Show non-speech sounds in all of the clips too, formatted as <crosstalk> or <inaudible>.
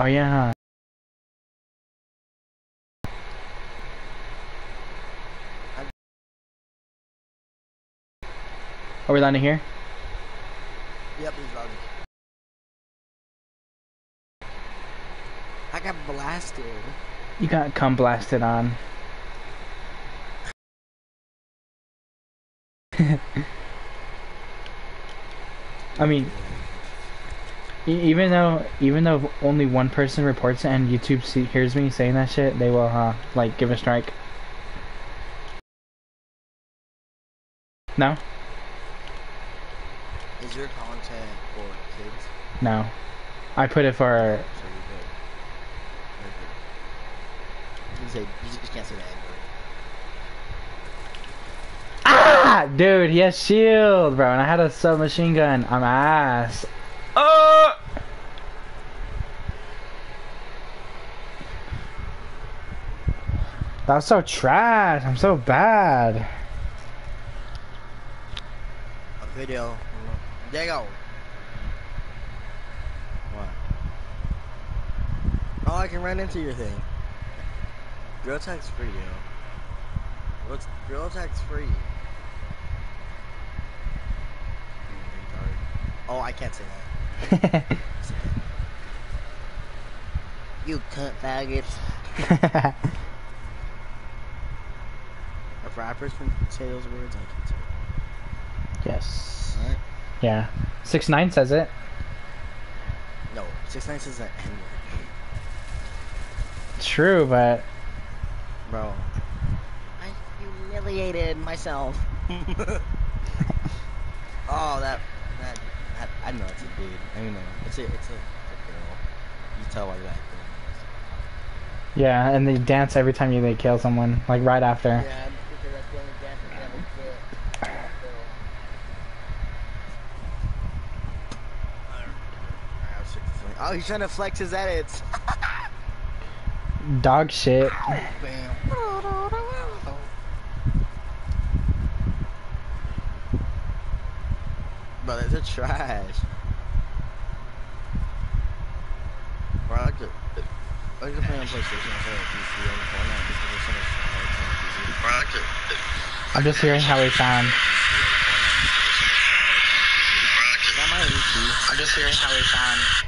Oh yeah. Are we landing here? Yep, he's loading. I got blasted. You got cum blasted on. <laughs> I mean, even though even though only one person reports it and YouTube see, hears me saying that shit, they will uh, like give a strike. No, Is your content for kids? no, I put it for So you're. You're good. You can say you just can't say that ah, dude. He has shield, bro, and I had a submachine gun. I'm ass. Oh. That was so trash. I'm so bad. A video. Diego. What? Oh, I can run into your thing. Girl tag's free, yo. What's girl tag's free? Oh, I can't say that. <laughs> You cunt faggots. <laughs> If rappers can say those words, I can say yes. it. Alright? Yeah. Six nine says it. No, six nine says that N word. True, but Bro. I humiliated myself. <laughs> oh, that, that, that, I know it's a dude. I mean, no, it's a, it's a, it's a girl. You tell why that yeah, and they dance every time you they kill someone, like right after. Yeah, because that's the only dance I ever get. Oh, he's trying to flex his edits. <laughs> Dog shit. Bam. Bro, they're trash. Bro, I like to, I like to play on PlayStation instead of PC on Fortnite because there's so much hard time on PC. Bro, I like to, I'm just hearing how we sound. Is that my PC? I'm just hearing how we sound.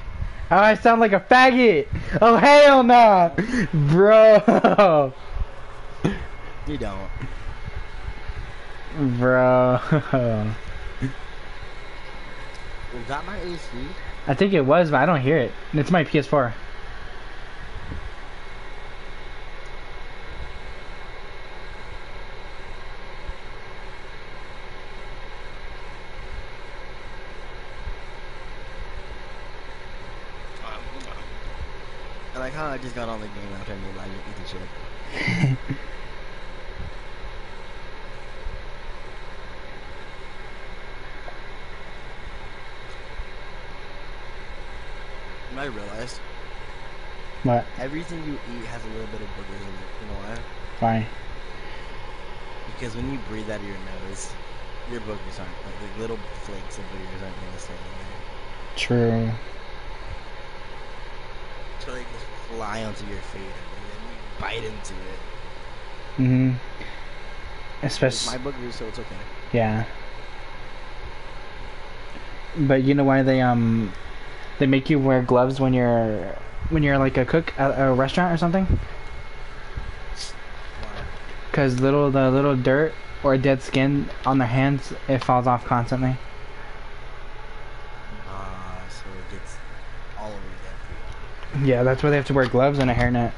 Oh, I sound like a faggot. Oh hell no, bro, You don't. bro. Was that my AC? I think it was, but I don't hear it. It's my PS4. I like how I just got on the game after I made like eat the shit. <laughs> You I realized What? everything you eat has a little bit of boogers in it. You know why? Why? Because when you breathe out of your nose, your boogers aren't like, like little flakes of boogers aren't gonna stay in there. True. So they fly onto your feet and then you bite into it. Mm-hmm. Especially, my boogers, so it's okay. yeah. But you know why they um, they make you wear gloves when you're when you're like a cook at a restaurant or something? Cause little the little dirt or dead skin on their hands, it falls off constantly. Ah, so it gets all over your food. Yeah, that's why they have to wear gloves and a hairnet.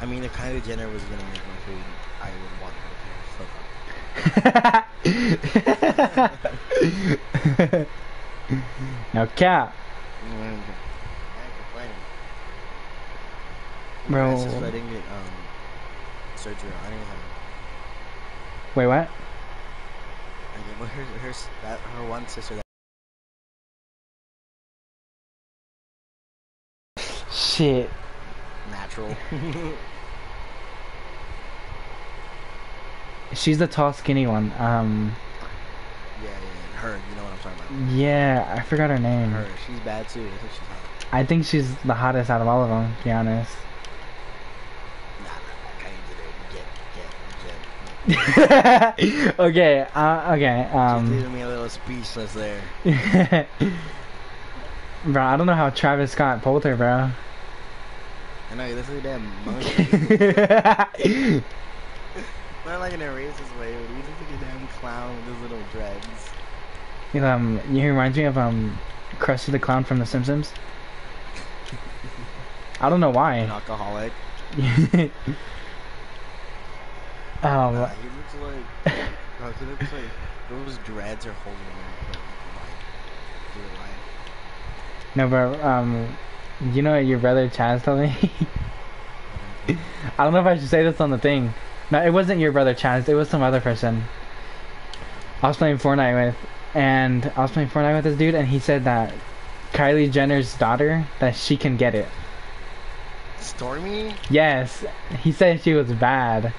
I mean, if Kylie Jenner was gonna make my food, I would want her to fuck up. no cap, Mm, I ain't. Bro. My I didn't get um surgery. I didn't have. Wait, what? I get, <laughs> well, her, her, that, her one sister. That, Shit. natural. <laughs> She's the tall, skinny one. Um, yeah, yeah, her. You know what I'm talking about. yeah, I forgot her name. Her. She's bad too. I think she's hot. I think she's the hottest out of all of them, to be honest. <laughs> Okay, uh, okay, She's um, leaving me a little speechless there. <laughs> bro, I don't know how Travis Scott pulled her, bro. I know, this is a damn <laughs> monkey. <laughs> Not like in a racist way, but he's like a damn clown with his little dreads. um, you remind me of um, Krusty the Clown from The Simpsons. I don't know why. An alcoholic. um, <laughs> Nah, he looks like. Bro, he looks like those dreads are holding him like, like, through life. No, bro. Um, you know what your brother Chaz told me. <laughs> I don't know if I should say this on the thing. No, it wasn't your brother Chaz. It was some other person. I was playing Fortnite with, and I was playing Fortnite with this dude, and he said that Kylie Jenner's daughter that she can get it. Stormi? Yes, he said she was bad.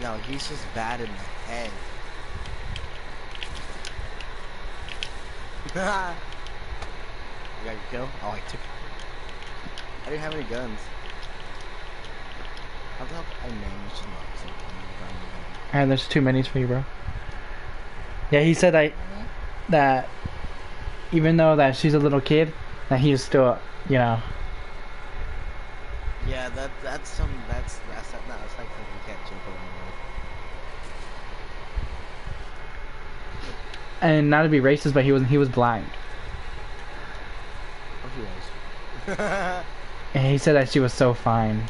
No, he's just bad in the head. <laughs> <laughs> you got your kill? Oh, I took I didn't have any guns. How the hell I managed to knock something Alright, there's two minis for you, bro. Yeah, he said that that even though that she's a little kid, that he's still, you know, Yeah, that that's some that's that's not no, that's like something you can't jump over. and not to be racist, but he was he was was. <laughs> and he said that she was so fine.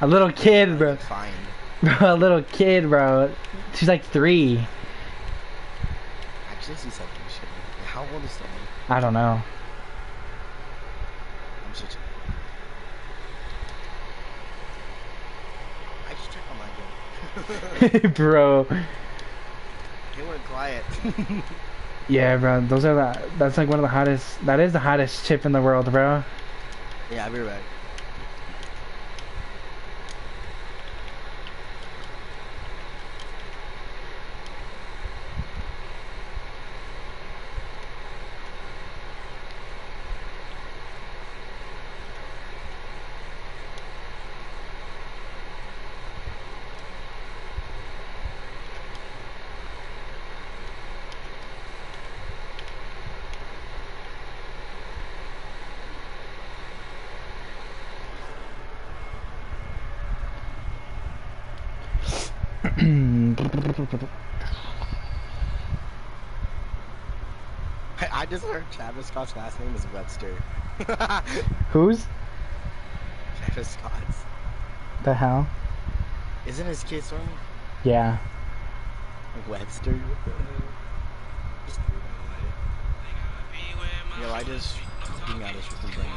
A little kid, bro. Fine. <laughs> Bro, a little kid, bro. She's like three. Actually, something. Shit. How old is someone? I don't know. I'm such. I should check on my gun. <laughs> bro. They went quiet. Yeah, bro. Those are the. That's like one of the hottest. That is the hottest chip in the world, bro. yeah, I'll be right back. I, I just heard Travis Scott's last name is Webster. <laughs> Who's Travis Scott's. the hell? Isn't his kid Stormi? Yeah. Webster? Yo, I just fucking got his freaking brain.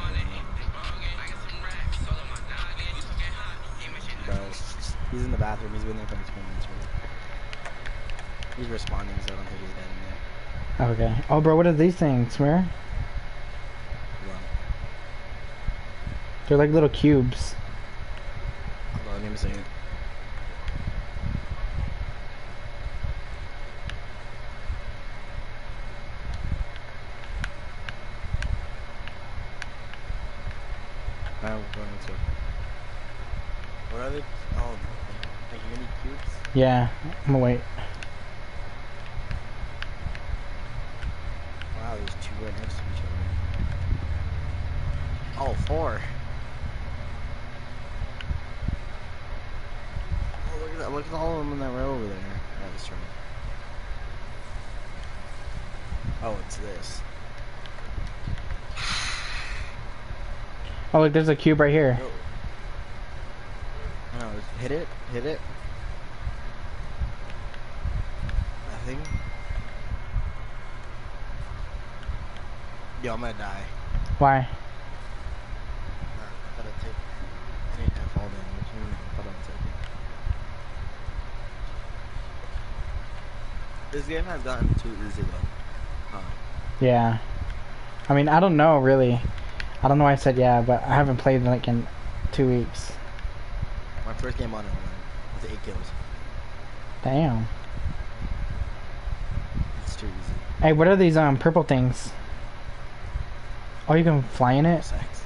Bro, he's in the bathroom. He's been there for like 20 minutes. Right? He's responding, so I don't think he's dead there. Okay. Oh, bro, what are these things, where? They're like little cubes. Hold on, let me see it. Now we're going to. What are they? Oh, like mini cubes? Yeah. I'm gonna wait. Wow, there's two right next to each other. Oh, four. Oh, look at that. Look at all of them in that row over there. That's right. Oh, it's this. Oh, look, there's a cube right here. Yo. No, hit it. Hit it. Nothing. Yo, I'm gonna die. Why? Nah, I gotta take. I need to fall damage. Mm, Hold on a second. This game has gotten too easy though. Huh. Yeah. I mean, I don't know really. I don't know why I said yeah, but I haven't played like in two weeks. My first game on it was eight kills. Damn. It's too easy. Hey, what are these um purple things? Oh, you can fly in it? Sex. <laughs>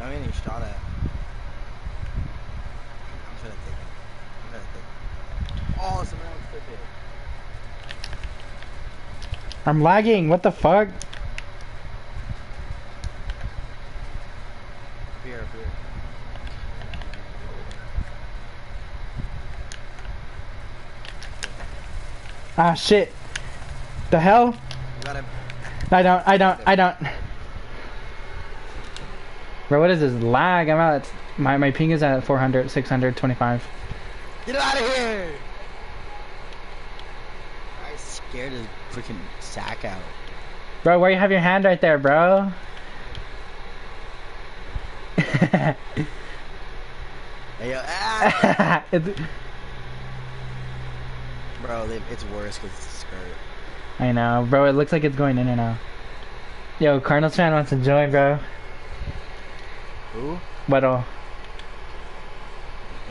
I'm getting shot at. I'm trying to take it. I'm trying to take it. Oh, someone else took it. I'm lagging. What the fuck? Ah, shit. The hell? I don't, I don't, I don't. Bro, what is this? Lag? I'm at, my, my ping is at 400, 625. Get out of here! I scared his freaking sack out. Bro, where you have your hand right there, bro? Hey, yo, ah! <laughs> Bro, it's worse because it's a skirt. I know, bro. It looks like it's going in and out. Yo, Cardinals fan wants to join, bro. Who? What'll?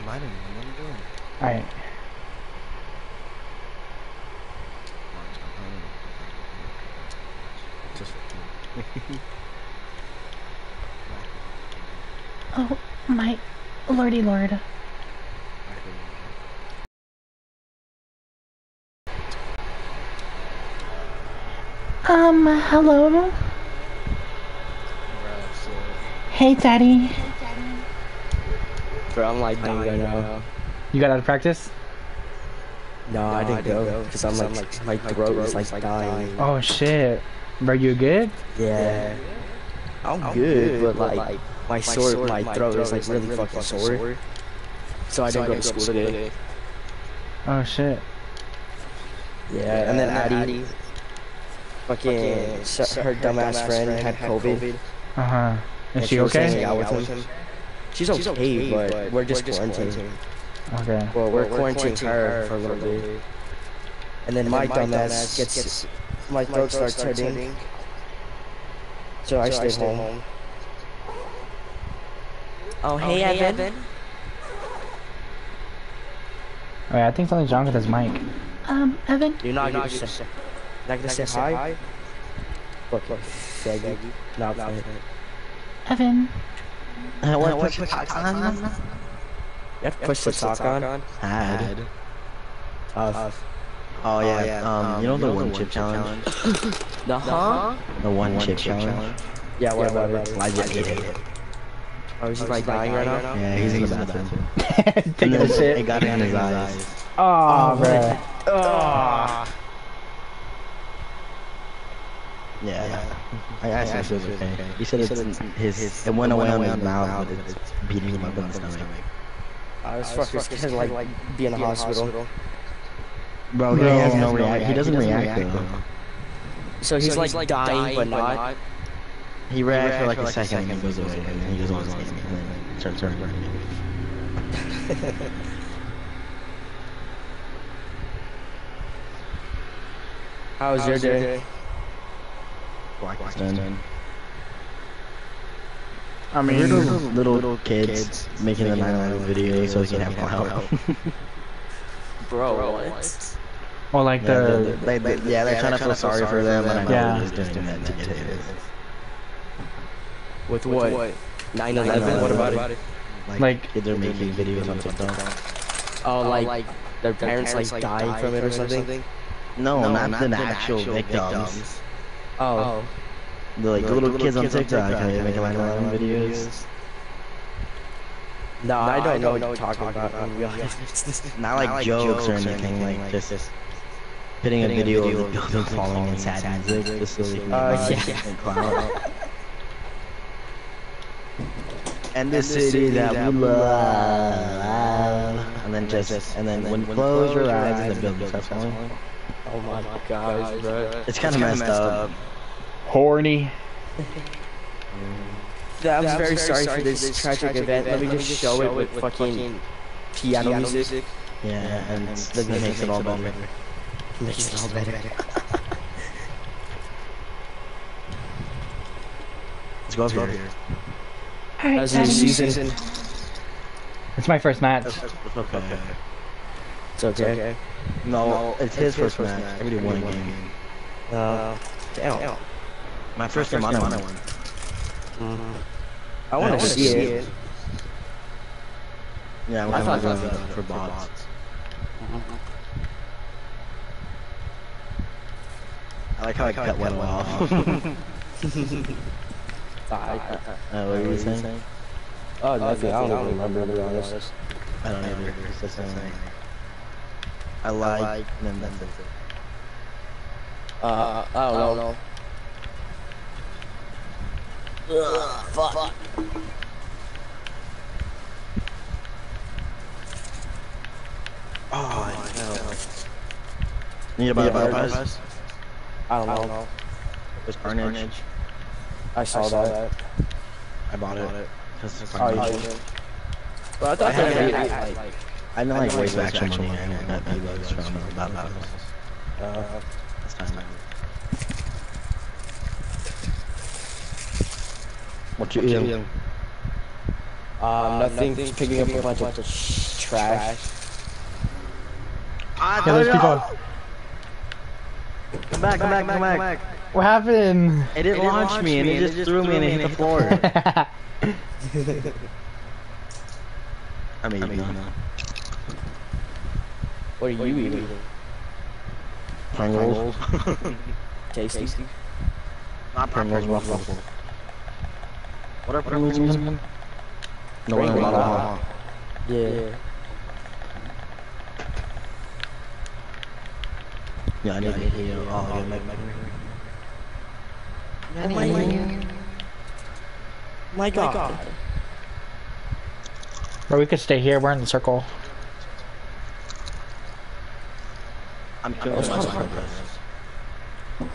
Invite him. What are you doing? Alright. Just <laughs> Oh, my lordy lord. Um, hello? Hey, daddy. Bro, I'm like dying right now. You got out of practice? No, I didn't go because I'm like my throat is like dying. Oh, shit. Bro, you good? Yeah, I'm good, but like my sore, my throat is like really fucking sore. So I didn't go to school today. Oh, shit. Yeah, and then Addie, fucking sh- her dumbass friend had COVID. Uh huh. Is and she was hanging okay? out with him. She's okay, but we're just quarantined. Okay. Well, we're quarantining her for a little bit. And then my dumbass gets, my throat starts hurting. So I stayed home. Oh, hey, Evan. Oh, yeah, I think something's wrong with his mic. Um, Evan? You're not gonna say, not gonna say hi? Look, look, faggy. No, no. Evan? I want to put your socks on. You have to push the sock on. Had. Tough. Oh yeah, um, you know the one chip challenge? <laughs> The huh? The one chip challenge? Yeah, what about it? Elijah ate it. Oh, is he like dying right now? Yeah, he's in the bathroom. <laughs> Take a <laughs> It got in his eyes. Oh, bro. Oh. Yeah. I asked him if it was okay. He said it's his, it went away on his mouth, but it's beating him up in the stomach. I was fucking scared like be in the hospital. Bro, he Bro. has no react. He doesn't react though. So he's like like dying but not. He reacts for like a second and then goes away, and then he goes on his game, and then starts running again. How was your day? Pakistan. I I mean, mean, those little kids making a 9 video so they can have clout. <laughs> Bro, what? or like Yeah, the, they're, they, they, yeah, they're trying to feel sorry for them, and I know Yeah. they're just doing that to get hit. With what? 9/11? What about it? Like- they're making videos on TikTok. Oh, oh like their parents like dying from it or something? No, not, the actual victims. Oh. The like little kids on TikTok, how they make 9/11 videos. No, I don't know what you're talking about. I'm be honest. Not like jokes or anything, like just putting a video of the building falling in sad music, just so they can Uh, get yeah. and clout. <laughs> And the city that we love, and then just, and then when you close your eyes and the building starts falling. Oh my gosh, bro. It's kind of messed up. <laughs> <laughs> horny. Yeah, I'm very sorry for this tragic event. Let me just show it with fucking piano music. Yeah, and that makes it all better. Makes it all better. <laughs> Let's go up here. How's your season? It's my first match. It's okay. It's okay. No, it's his first match. Everybody won a game. Uh, Damn. My first time on one. Mm-hmm. I want to see it. Yeah, I'm I gonna thought- go for bots. I like how I cut one off. <laughs> <laughs> <laughs> I, Uh, what were you saying? oh, nothing. I don't even remember, to be honest. I don't either. It's just saying. I like, and then that's it. Uh, I don't know. Ugh, fuck. Oh, Need to buy a battle pass? I don't know. There's Carnage. I saw that. I bought it. Cause it's Oh, you did? Well, I thought I had they it. were like, I know like ways of actual money. I know that V-Bucks from battle pass. uh, That's time. What you eating? um, nothing. Just picking up a bunch of sh- trash. Ah, Yeah, there's people. Come back, come back, come back. What happened? It didn't launch me and it just threw me and it hit the floor. <laughs> I mean, you know. What are you eating? Pringles. <laughs> Tasty. Not Pringles, Ruffles. What are Pringles mean? No, we're Pringles. not. Yeah. Yeah, I need to hear you all again. Make, Oh my, my God. Or we could stay here. We're in the circle. I'm killing Let's myself. go.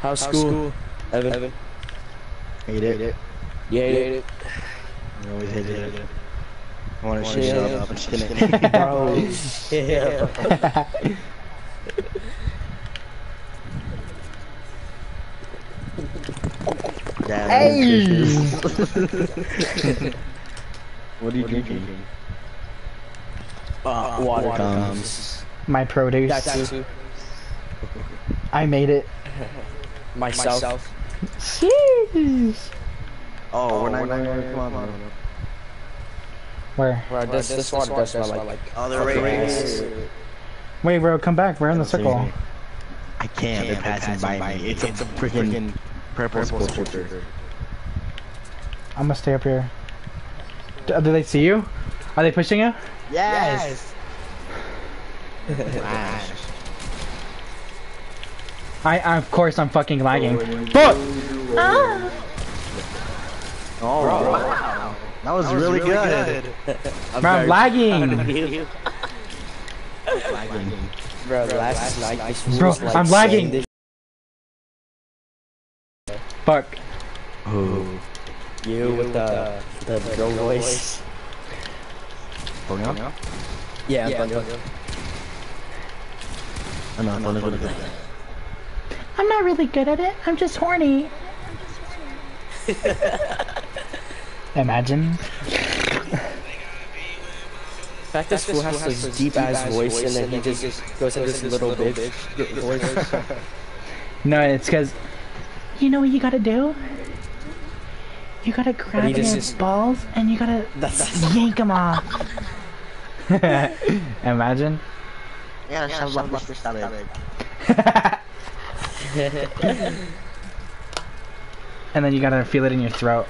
How's school? Evan? Hate it. You hate it? I always hate it. I want to Yeah. shut up. I'm just kidding. <laughs> Bro. <laughs> yeah. <laughs> Damn, Hey! what are you drinking? Uh, water. Gums. My produce. That too. I made it. Myself. Jeez. Oh, we're not going to come on. bro. Where? Bro, this, this water does smell like... Oh, they're Okay. racing. Wait, bro, come back. We're in the circle. I can't. They're passing by me. It's a freaking purple filter. I'm gonna stay up here. Do, uh, do they see you? Are they pushing you? Yes. <laughs> I, I of course I'm fucking lagging. Oh, Fuck! Ah. Oh, wow. That was, really, good. <laughs> Bro, I'm lagging. Bro, last night this Bro, like I'm lagging. this- Fuck. Oh. You with the the girl voice. Tonyo? Yeah, Antonio. I know, Tonyo's really good. I'm not really good at it. I'm just horny. <laughs> Imagine. The fact this fool has this deep ass voice and then he just goes into this little bitch voice. <laughs> No, it's because. You know what you gotta do? You gotta grab he your just- balls and you gotta That's <laughs> yank them off. Imagine. Yeah, shove love Mr. Stomach. And then you gotta feel it in your throat.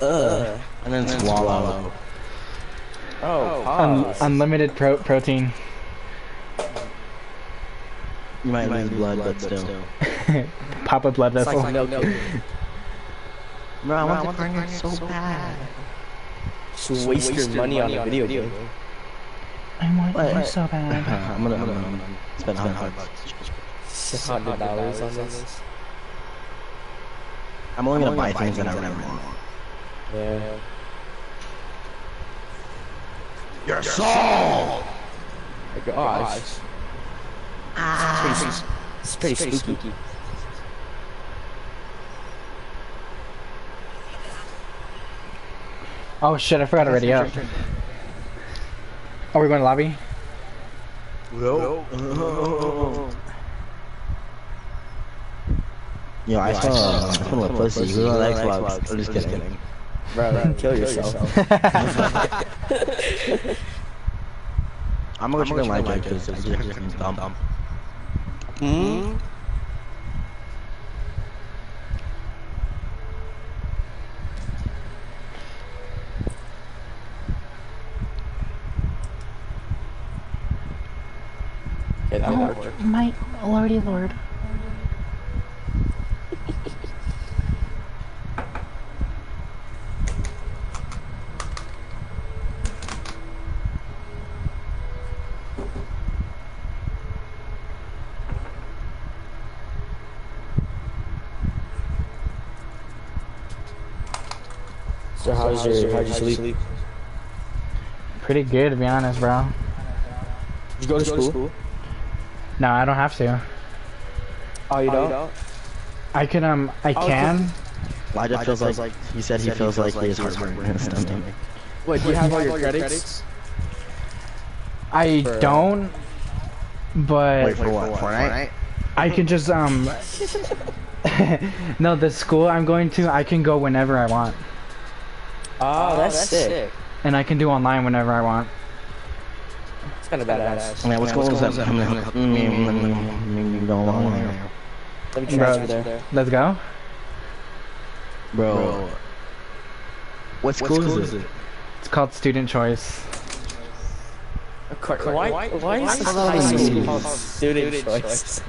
Ugh. And then swallow. Oh, oh. Un- unlimited pro- protein. You might lose blood, but still. <laughs> Pop a blood vessel. like milk. Bro, I want the Carnage so bad. Just waste your money on a video game. I want What? you so bad. <laughs> I'm gonna, I'm gonna, I'm gonna spend a hundred bucks. Six hundred dollars on this. I'm only gonna buy things that I really want. Yeah. Your soul! My gosh. Ah. It's pretty, it's pretty spooky. Oh shit, I forgot to ready up. Are we going to lobby? No. <laughs> Yo, I saw, I saw a little pussy. Who's on Xbox? I'm just kidding. Bro, <laughs> kill yourself. I'm gonna go check my like it because I just heard dumb. Hmm? Okay, that Oh, worked. my lordy lord. So how's your, how'd you sleep? Pretty good, to be honest, bro. Did you go to school? No, I don't have to. Oh, you don't? I can, um, I Oh, can. Elijah feels like, he said he feels like he has heartburn in his stomach. Wait, do you have all your credits? I For- don't, but Wait, for what? Fortnite? I can just, um, <laughs> no, the school I'm going to, I can go whenever I want. Oh, oh, that's, sick. And I can do online whenever I want. It's kind of badass. I mean, what's going <laughs> on? Mm, mm, mm, go along there. Let me Bro. transfer there. Let's go. Bro. What school is it? It's called Student Choice. Why, why is this high school called student choice?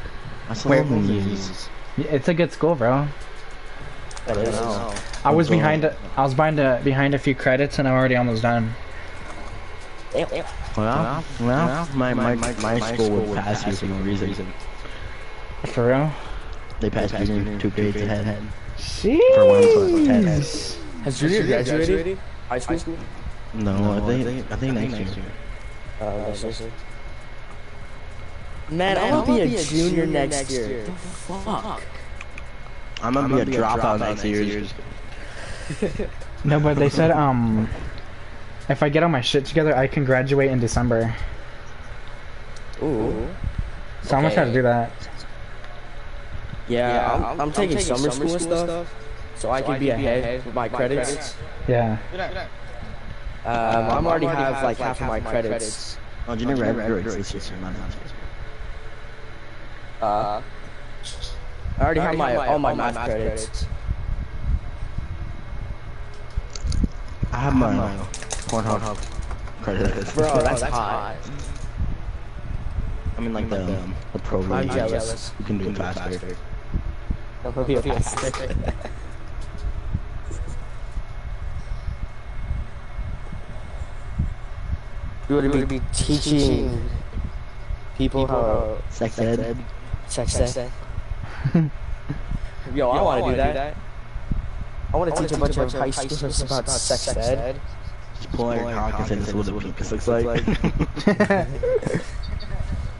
I saw Wait, the news. It's a good school, bro. That is. I was behind, a, I was behind a, behind a few credits, and I'm already almost done. Damn, damn. Well, well, my, my, my school would pass you for no reason. For real? They passed you two grades ahead. Jeez. For one class. Has Junior graduated? High school? No, I think, I think next year. Uh, next year. Man, I'm gonna be a junior next year. The fuck? I'm gonna be a dropout next year. <laughs> No, but they said, um, if I get all my shit together, I can graduate in December. Ooh. So I'm gonna try to do that. Yeah, I'm, I'm, taking, summer school and stuff, so I can be ahead with my credits. Yeah. Um, I'm already have like half of my credits. Oh, you junior graduates this year, not next year. I already have my all my math credits. I have my Pornhub credit. Bro, that's hot. I mean, like the, um, the pro I'm league. jealous. You can do it faster. I'm gonna <laughs> be a pastor. You would be teaching people how Sex ed. sex ed. <laughs> Yo, I want to do that. I want to teach a bunch of high schoolers about sex ed. Just pull out your cock and say this is what a penis looks like.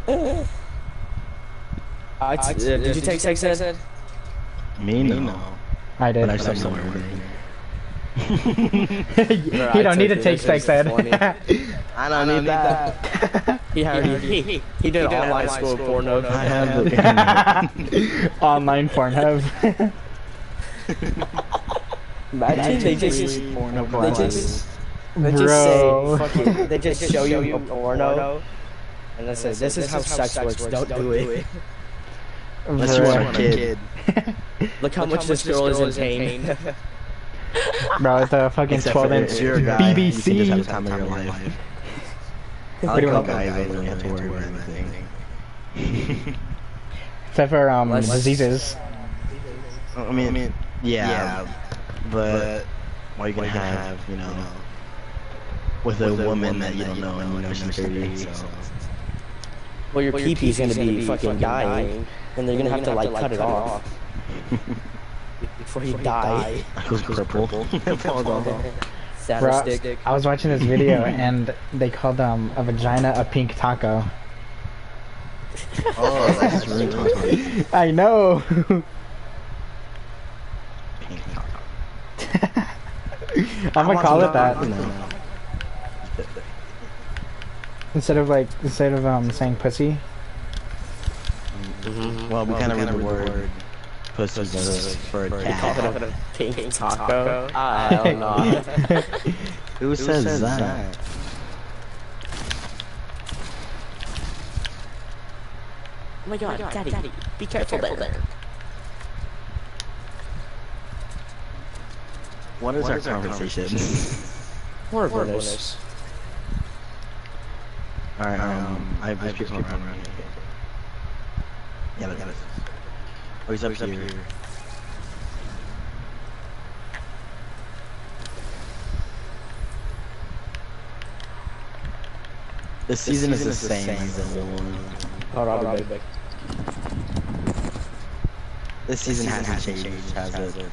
Uh, <laughs> uh, did you take sex ed? Me no. I did. But I just don't <laughs> know you don't need to take That's sex ed. I don't need <laughs> that. <laughs> He already he, he did online school porno. I have the internet. Online Pornhub. Imagine they just Porno they just they Bro. just say fucking they just show you a porno and they say this is how sex works. Don't do it. Unless you want a kid. Look how much this girl is in pain. Bro, it's a fucking Except 12 inch if you're a guy, you can just have the BBC. time of your life. I What like how guys don't really have to worry about anything. Except for um, Let's- diseases. I mean, yeah, yeah but what are you gonna have, you know, with a woman that you don't know and you know she's dirty, so. Well, your pee pee's gonna be fucking dying, and they're gonna have to like cut it off <laughs> <laughs> before you die. Goes purple. Falls. <laughs> Bro, <laughs> I was watching this video and they called um, a vagina a pink taco. <laughs> Oh, that's really tough. I know. I'm gonna call it that You instead of like instead of um saying pussy. well, we kind of read the word pussies as for a Call cat. it a pink taco? Ah, hell no. Who says that? Oh my god, daddy, be careful there. What is our conversation? Horribleness. Alright, um, I have people around here. Yeah, but, yeah, but. Oh, he's up here. The season, is the same, as the old one. Hold on, I'll be back. This season hasn't changed, has it?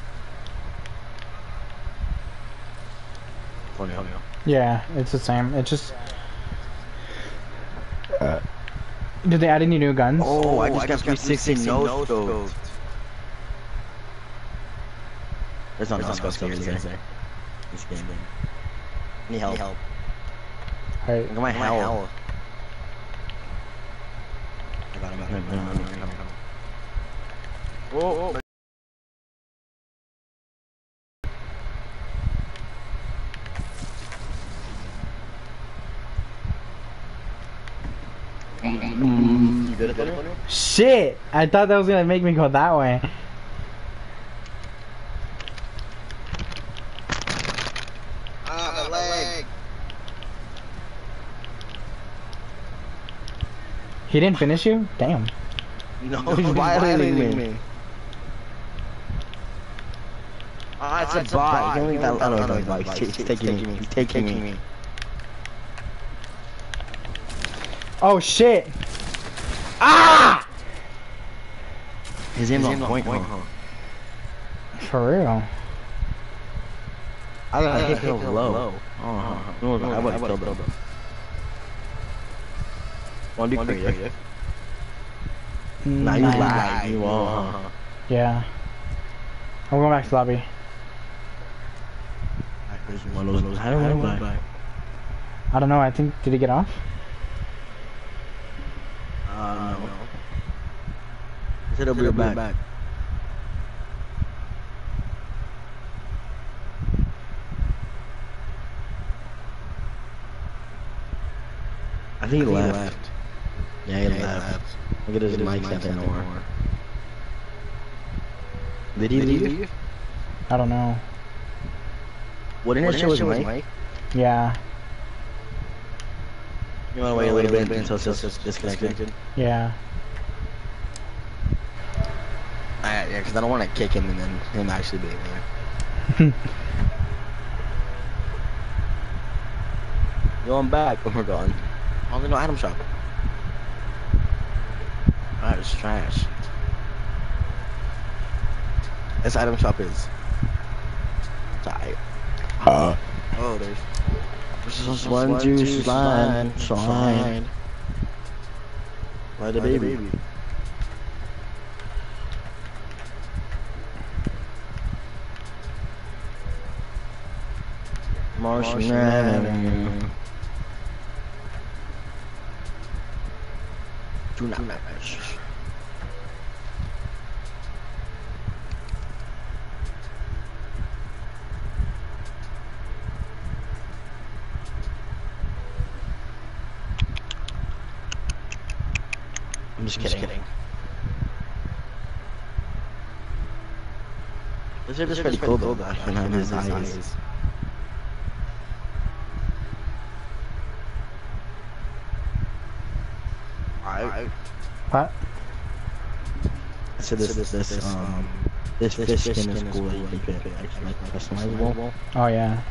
Funny, funny. Yeah, it's the same. It's just. Did they add any new guns? Oh, I oh, just got 360 no scope. There's no no scope here, is there? This game. Need help. Need help. Alright. Look at my health. I got him, I got him, I got him, I got him. Whoa, whoa. You good at that? Shit! I thought that was gonna make me go that way. Ah, my leg. He didn't finish you? Damn. No, No, he's he's violating violating me. Ah, it's a bot. He only got, I don't know, like, he's taking me. He's taking me. Oh shit! Ah! His aim's on point, huh? For real. I got hit him low. Oh, uh-huh. uh-huh. no, I would have killed him. Wanna do creative? Nah, you Nah. lag. You won't, huh? Yeah. I'm going back to lobby. One of those. I don't know. I don't know, I think, did he get off? Uh, no. He said he'll back. back. I think he left. Yeah, he left. Look at his mic at the door. Did he leave? I don't know. Wouldn't it show his mic? Yeah. You wanna wait a little bit until it's just disconnected? Yeah. Alright, yeah, because I don't want to kick him and then him actually being there. Yo, I'm back. Oh, we're gone. Oh, there's no item shop. Alright, it's trash. This item shop is. It's alright. Uh. Oh, there's. This is one juice line. Slide. Why the baby? Martian Avenue. Do not match. I'm just kidding. This is pretty cool though. I can have his eyes. I What? so this this this um this fish skin is cool. You can fit actually like customizable. Oh yeah.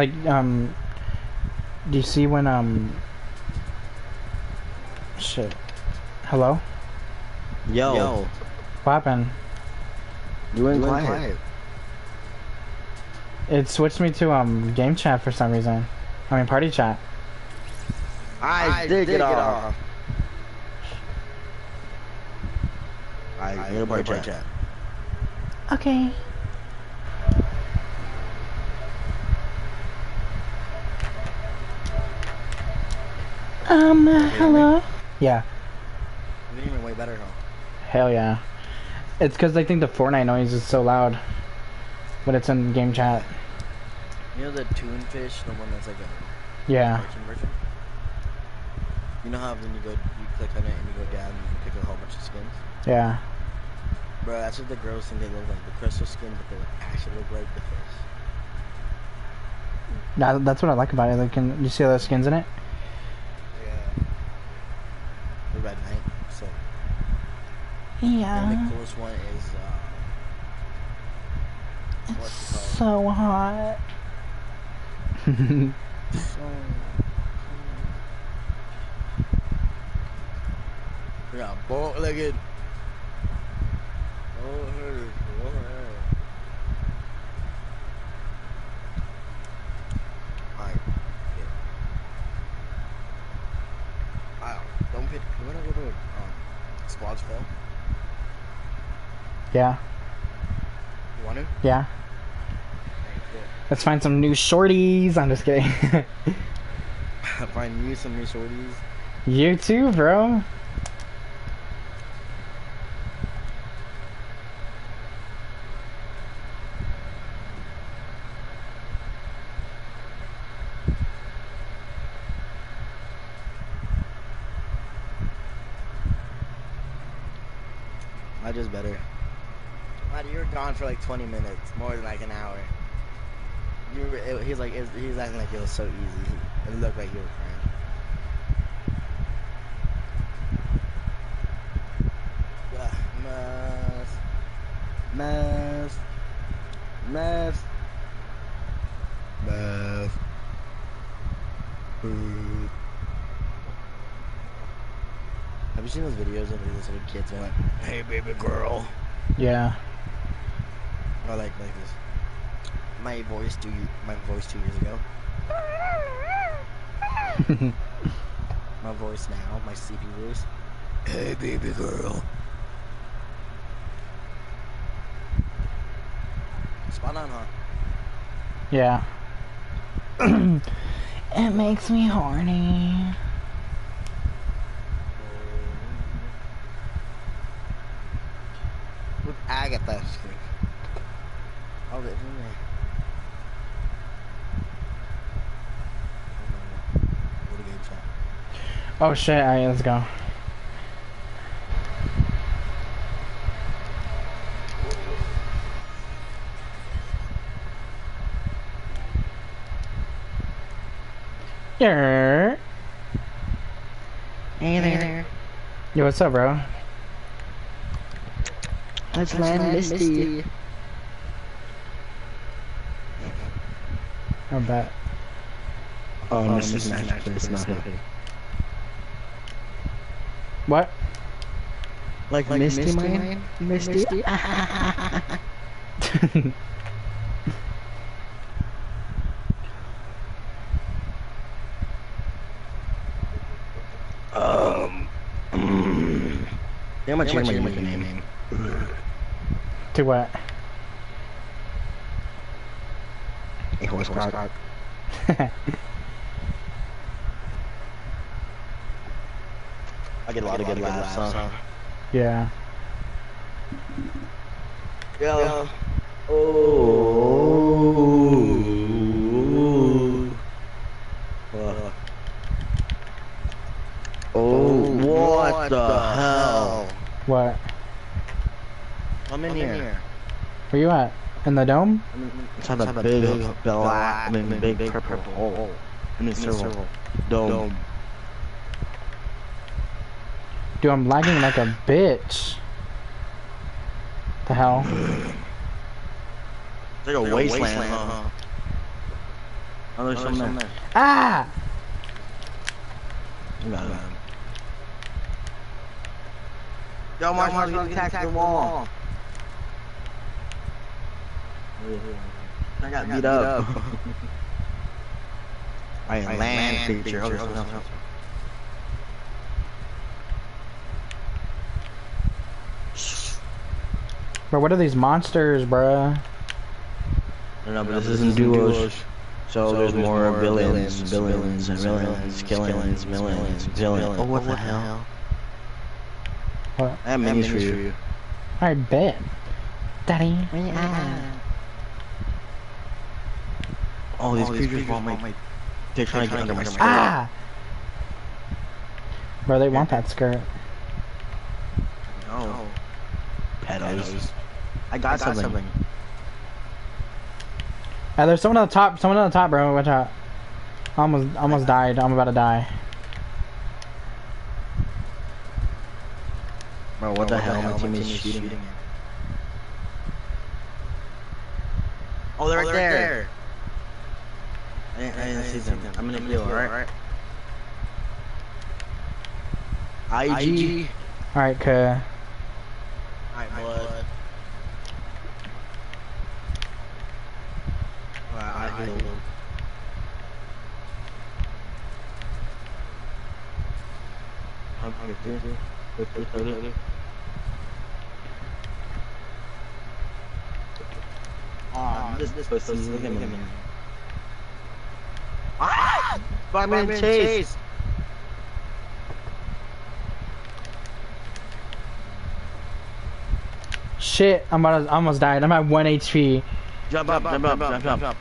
Like, um, do you see when, um, shit. Hello? Yo. Yo. Poppin'. You went quiet. quiet. It switched me to um game chat for some reason. I mean party chat. I, I dig, dig it, it off. I, I party chat. chat. Okay. Um, hello? Yeah. You're even way better, huh? Hell yeah. It's because I think the Fortnite noise is so loud when it's in game chat. You know the tune fish, the one that's like a Yeah. version? You know how when you go, you click on it and you go down, you can pick a whole bunch of skins? Yeah. Bro, that's what the girls think they look like. The crystal skin, but they actually look like the fish. That, that's what I like about it. Like, can you see all the skins in it? Yeah. The red knight. So, Yeah. and the coolest one is, uh, what's it called? So hot. <laughs> So, we got bolt legged. Oh, her. Oh, her. Alright. Yeah. Wow. Don't pick. You wanna go to um, Squad's Fell? Yeah. You want to? Yeah. Let's find some new shorties. I'm just kidding. <laughs> <laughs> Find you some new shorties. you too, bro. I just better. Maddie, you were gone for like 20 minutes, more than like an hour. You were, it, he's like, it, he's acting like it was so easy. It looked like you were crying. Ugh, Meth. Meth. Meth. Meth. Food. Have you seen those videos of these little kids going, "Hey, baby girl," Yeah. Or like like this? My voice two my voice two years ago. <laughs> My voice now, my sleepy voice. Hey, baby girl. Spot on, huh? yeah. <clears throat> it makes me horny. With Agatha. Oh, that's in there. Oh, no, no. What a game shot. Oh shit, alright, let's go. Yeah. Hey there. Yo, what's up, bro? Let's land Misty. I bet. Oh, no, this is it's not her. What? Like, Like Misty, Misty man? Misty? <laughs> Um. mm, Yeah, I'm gonna change my username. to what? A horse cock. I get a lot of good laughs, huh? yeah. Yeah. Oh. Uh, oh, what, the, hell? What? I'm in here. Where you at? In the dome? Inside a big, black, I mean, big purple hole. In a circle. Dome. Dude, I'm lagging like a bitch. The hell? <clears throat> It's like a wasteland, huh? Oh, there's something there. Ah! You got it. Yo, Marsh, Marsh, Marsh, attack the wall. I, got I beat up. up. <laughs> Alright, land, land feature. Hold on, hold on. Bro, what are these monsters, bro? No, no, but this, this isn't duos. duos. So, so there's, there's more, more villains, villains, villains, and villains, killings, villains, villains. Oh, what, oh, the, what hell? the hell? What? That means for you. I bet. Daddy. Yeah. Oh, these creatures want my... They're trying to get under my skin. Ah! Bro, they want that skirt. No. Pedos. I got, something. Uh, there's someone on the top. Someone on the top, bro. Watch out. I almost, almost died. I'm about to die. Bro, what, the, hell? My team is shooting. Oh, they're right there. I I didn't see them. I'm gonna heal, alright? IG. All right, cuh. Alright, blood. Alright, I healed him. I'm good, good, good. Good, good, good, good. Aw, this, this pussy, look at him. Ah! Fireman chase! Shit, I'm about to, I almost died. I'm at one HP. Jump up, jump up, jump up, jump up.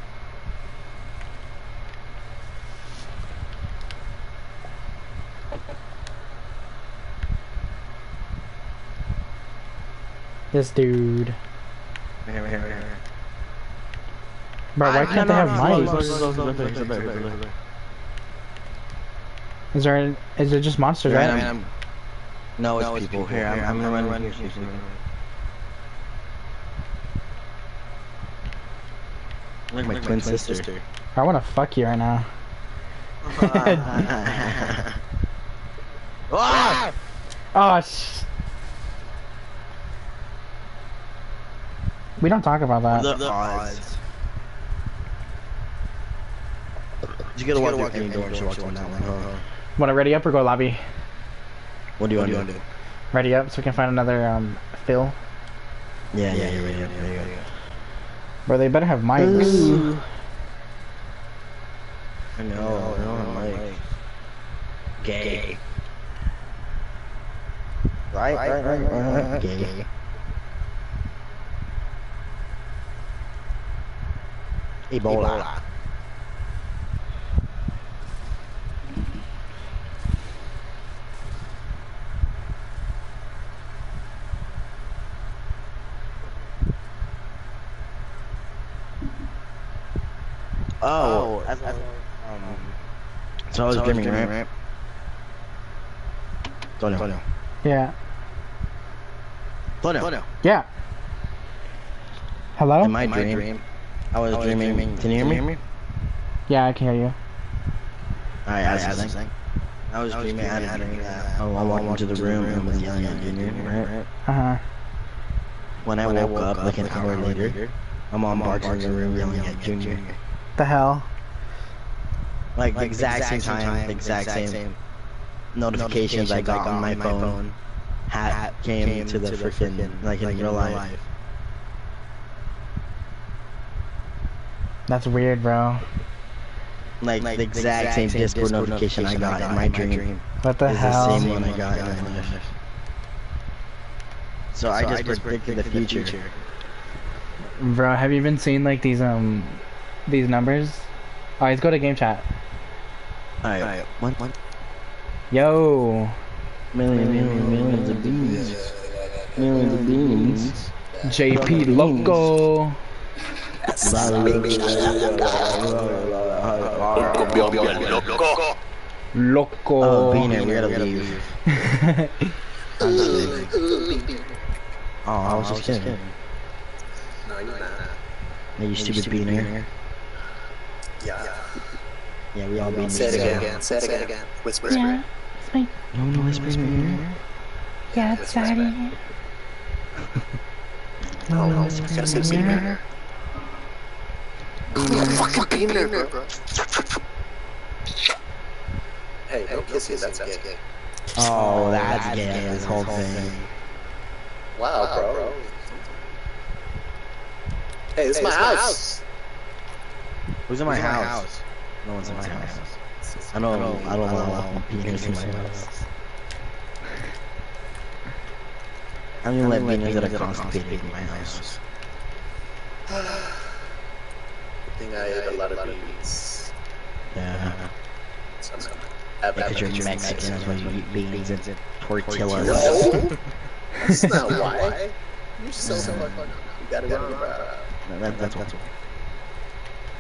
This dude. Here, here, here, here. Bro, why I- can't no, they have no, mics? Is there? Is it just monsters, Right, right? I'm- No, it's people. Here, I'm, I'm gonna run here. here, here. Look, my twin sister. I want to fuck you right now. <laughs> Ah! Oh, sh- we don't talk about that. The, the odds. You gotta walk through any door and she walks on that one, huh? Want to ready up or go lobby? What do you want to do? Ready up so we can find another um fill. Yeah, yeah, yeah, yeah, yeah, yeah. Bro, they better have mics. I know, I know, I'm like gay. Right, right, right, right, right. Gay. Ebola. Oh, that's, that's, um, so I was dreaming, right? Don't know. Yeah. Don't. Yeah. Hello? In my dream, I was dreaming. Can you hear me? Yeah, I can hear you. Alright, I was saying. I was dreaming. I had a dream that I walked into the room and was yelling at Junior, right? Uh huh. When I woke up, like an hour later, my mom barks in the room yelling at Junior. The hell? Like the exact same time, the exact same notifications I got on my phone hat came to the freaking like in real life. That's weird, bro. Like the exact same Discord notification I got in my dream What the is the hell? same one I got in real life. So I just predicted the future. Bro, have you been seeing like these um these numbers? Alright, let's go to game chat. Alright, one, one. Yo, Million, million, millions of beans. Millions of beans. JP Loco. Loco. Oh, Beaner, we gotta leave. I'm just leaving. Oh, I was just kidding. No, you're not. Yeah, you stupid Beaner. Yeah. Yeah, we all beat Say it again. Say it again. again. Whisper. Yeah, it's my No, no, whispering in your ear. yeah, it's daddy. No, no. Oh, Gotta say Beaner. Fucking Beaner, bro. Hey, don't kiss you. That's gay. Oh, oh, that's gay, this whole thing. Wow, bro. Hey, this is my house. Who's in my house? No one's in my house. I don't. I don't allow penis in my house. I'm gonna let beaners that are constipated in my house. I think I ate a lot of beans. Yeah. So I'm gonna have that Because you're Mexican, that's why you eat beans and tortillas. No, <laughs> that's not <laughs> why. You're so fucking. You gotta go, bro. No, uh, that, that's what.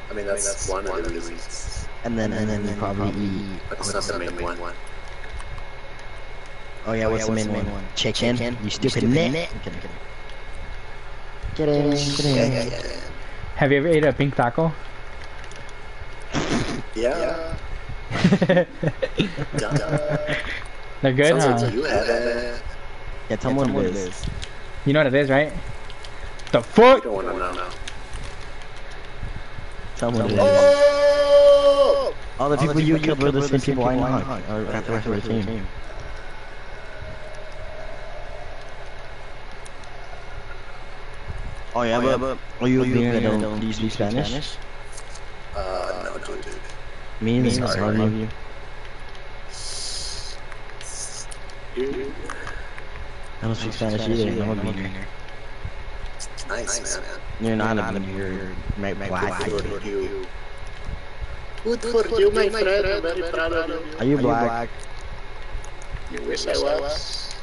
I mean, that's one of the reasons. And then and then you probably eat. But it's not the main one. Oh, oh yeah, what's the main one? Chicken. You stupid nit. Get in. Get Yeah, in. yeah, yeah. Have you ever ate a pink taco? <laughs> Yeah. <laughs> Duh. They're good, Sounds huh? like you have it. Yeah, tell me what it is. You know what it is, right? The I fuck? don't wanna know. Tell me what it is. Oh! All the people you killed were the same people I know. Or got the rest of the team. Oh yeah, but are you a beaner that don't do you speak Spanish? Uh, no, dude. Me and Sorry. sorry. love you. You I don't speak Spanish either. I'm a beaner. nice, man. You're not a beaner. You're ma- black. Good for you. Good for you, my friend. I'm very proud of you. Are you black? You wish I was.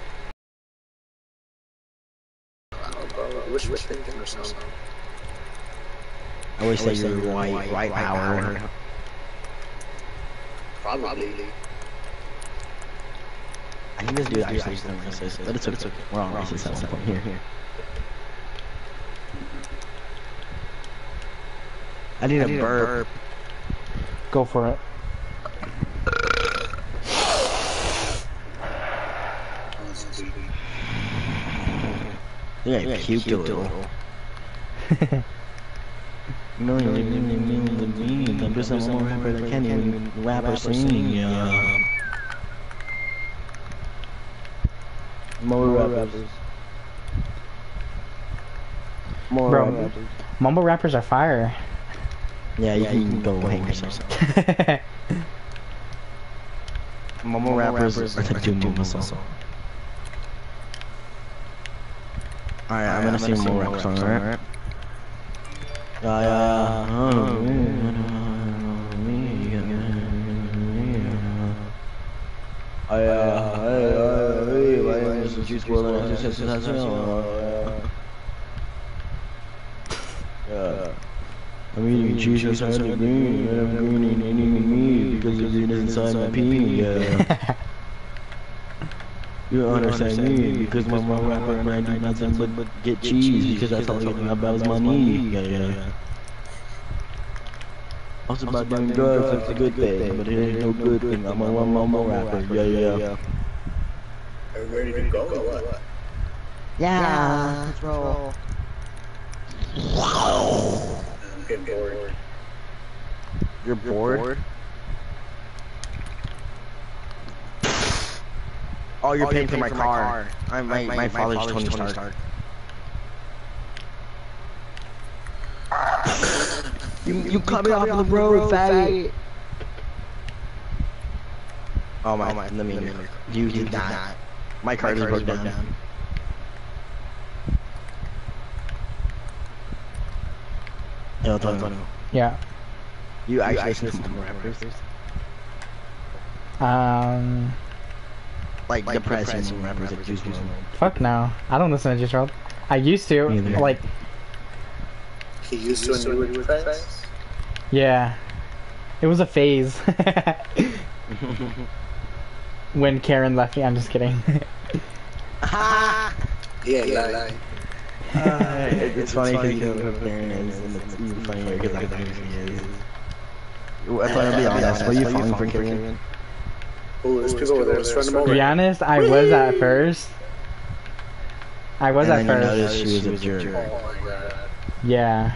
I don't know, bro. I wish we're thinking or something. I always say you're white, white power. Probably. I think this dude actually is not racist, but it's okay. We're all racist at some point here. Here. I need a burp. Go for it. Yeah, yeah cute, a little. No, you didn't even mean the mean. I'm just a more rapper that can even rap or sing. Yeah. More rappers. More Bro. rappers. Mumble rappers are fire. Yeah, you can go hang yourself. <laughs> Momo rappers are the doom momo song. Alright, I'm gonna sing a Momo rap song, alright? Yeah, oh, yeah. Oh, yeah. Oh, My name I'm eating cheese inside the green, and I'm green <laughs> and eating me because the green is inside my pee. Yeah. You don't understand me because my mom rapper and I do nothing but, but get cheese because that's all I think about is money. Yeah, yeah. Yeah. Also about doing drugs, that's a good thing, but it ain't no good thing. I'm a one mama rapper. Yeah, yeah. Are we ready to go or what? Yeah, let's roll. I'm getting bored. You're bored? Oh, oh, you're paying for my car. I'm, my, my, father's Tony Stark. You, you cut me off of the road, faggot. Oh, oh my, let me hear. You did not. My car just broke down. Yo, Tony. yeah. You actually listen to more rappers? Um. Like, like depressing rappers that Juice WRLD. Fuck no. I don't listen to Juice WRLD. I used to. Neither. Like, He used to and you were depressed? yeah. It was a phase. <laughs> <laughs> when Karen left me. I'm just kidding. <laughs> yeah, Yeah, yeah. <laughs> Uh, it's funny because you know who Karen is, and it's even funnier because I know who she is. If I'm gonna be honest, were you falling for Karen? Oh, there's people over there. Let's run them to be honest, I was at first. I was and at then you first. noticed she was a jerk. Oh my god. Yeah.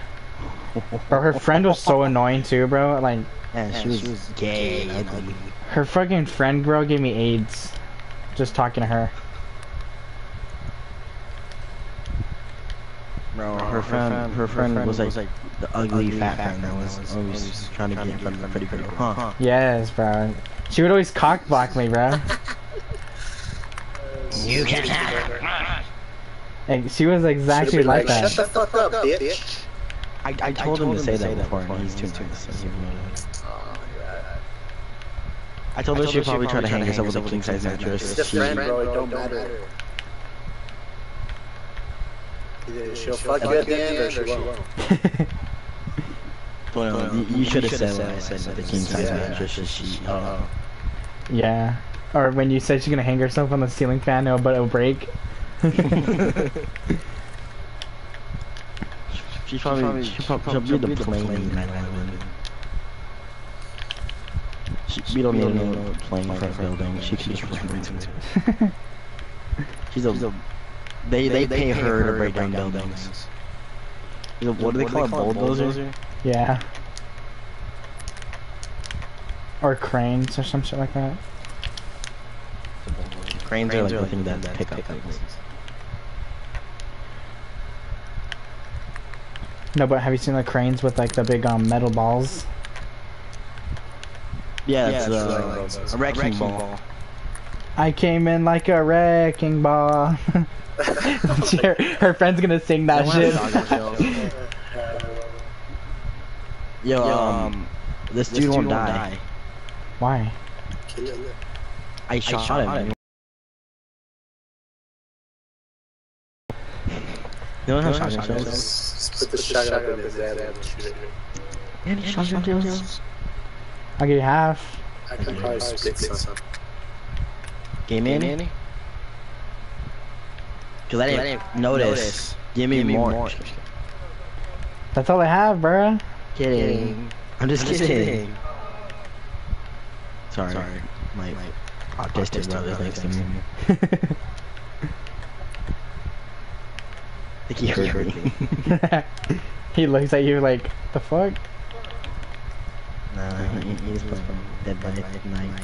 Bro, her friend was so annoying too, bro. Like, Yeah, she was gay, ugly. her fucking friend, bro, gave me AIDS. Just talking to her. Bro, her friend, her friend was like the ugly fat friend that was always trying to get in front of the pretty girl. Huh? Yes, bro. She would always cock block me, bro. You can have Like, she was exactly Should've been like Shut that. the fuck up, bitch. I, I told him to say that before, and he's too nice. so he wouldn't. Oh, yeah. I told her she'd probably try to hang herself with a king size mattress. It's a She- friend, bro. It don't matter. Either She'll fuck you at the end, or she won't. <laughs> Well, you, you should have said what I said with the king size Yeah. mattress. She, uh, yeah. Or when you said she's gonna hang herself on the ceiling fan, no, but it'll break. <laughs> she's probably, she probably, she'll be the plane in 9/11. She, we don't need no plane for a building. She can just run into it. <laughs> She's a. They they pay her to break down buildings. She's a- What do they call it? Bulldozer? Yeah. <laughs> Or cranes or some shit like that. Cranes are like the thing that pick up things. No, but have you seen the cranes with like the big um metal balls? Yeah, Yeah, it's it's uh, like- a wrecking ball. I came in like a wrecking ball. <laughs> her, her friend's gonna sing that shit. Yo, um, this dude won't die. Why? Kill it. I shot him. You know how shotgun shells? Just put the shotgun up in his head and shoot it. Any shotgun shells? I'll give you half. I can probably split some. Give me any? Cause I didn't notice. Give me more. That's all I have, bruh. Kidding. I'm just kidding. Sorry. My autistic brother's next to me. I <laughs> think he heard me. <laughs> <laughs> he looks at you like, the fuck? Nah, he, he just playing Dead by Night.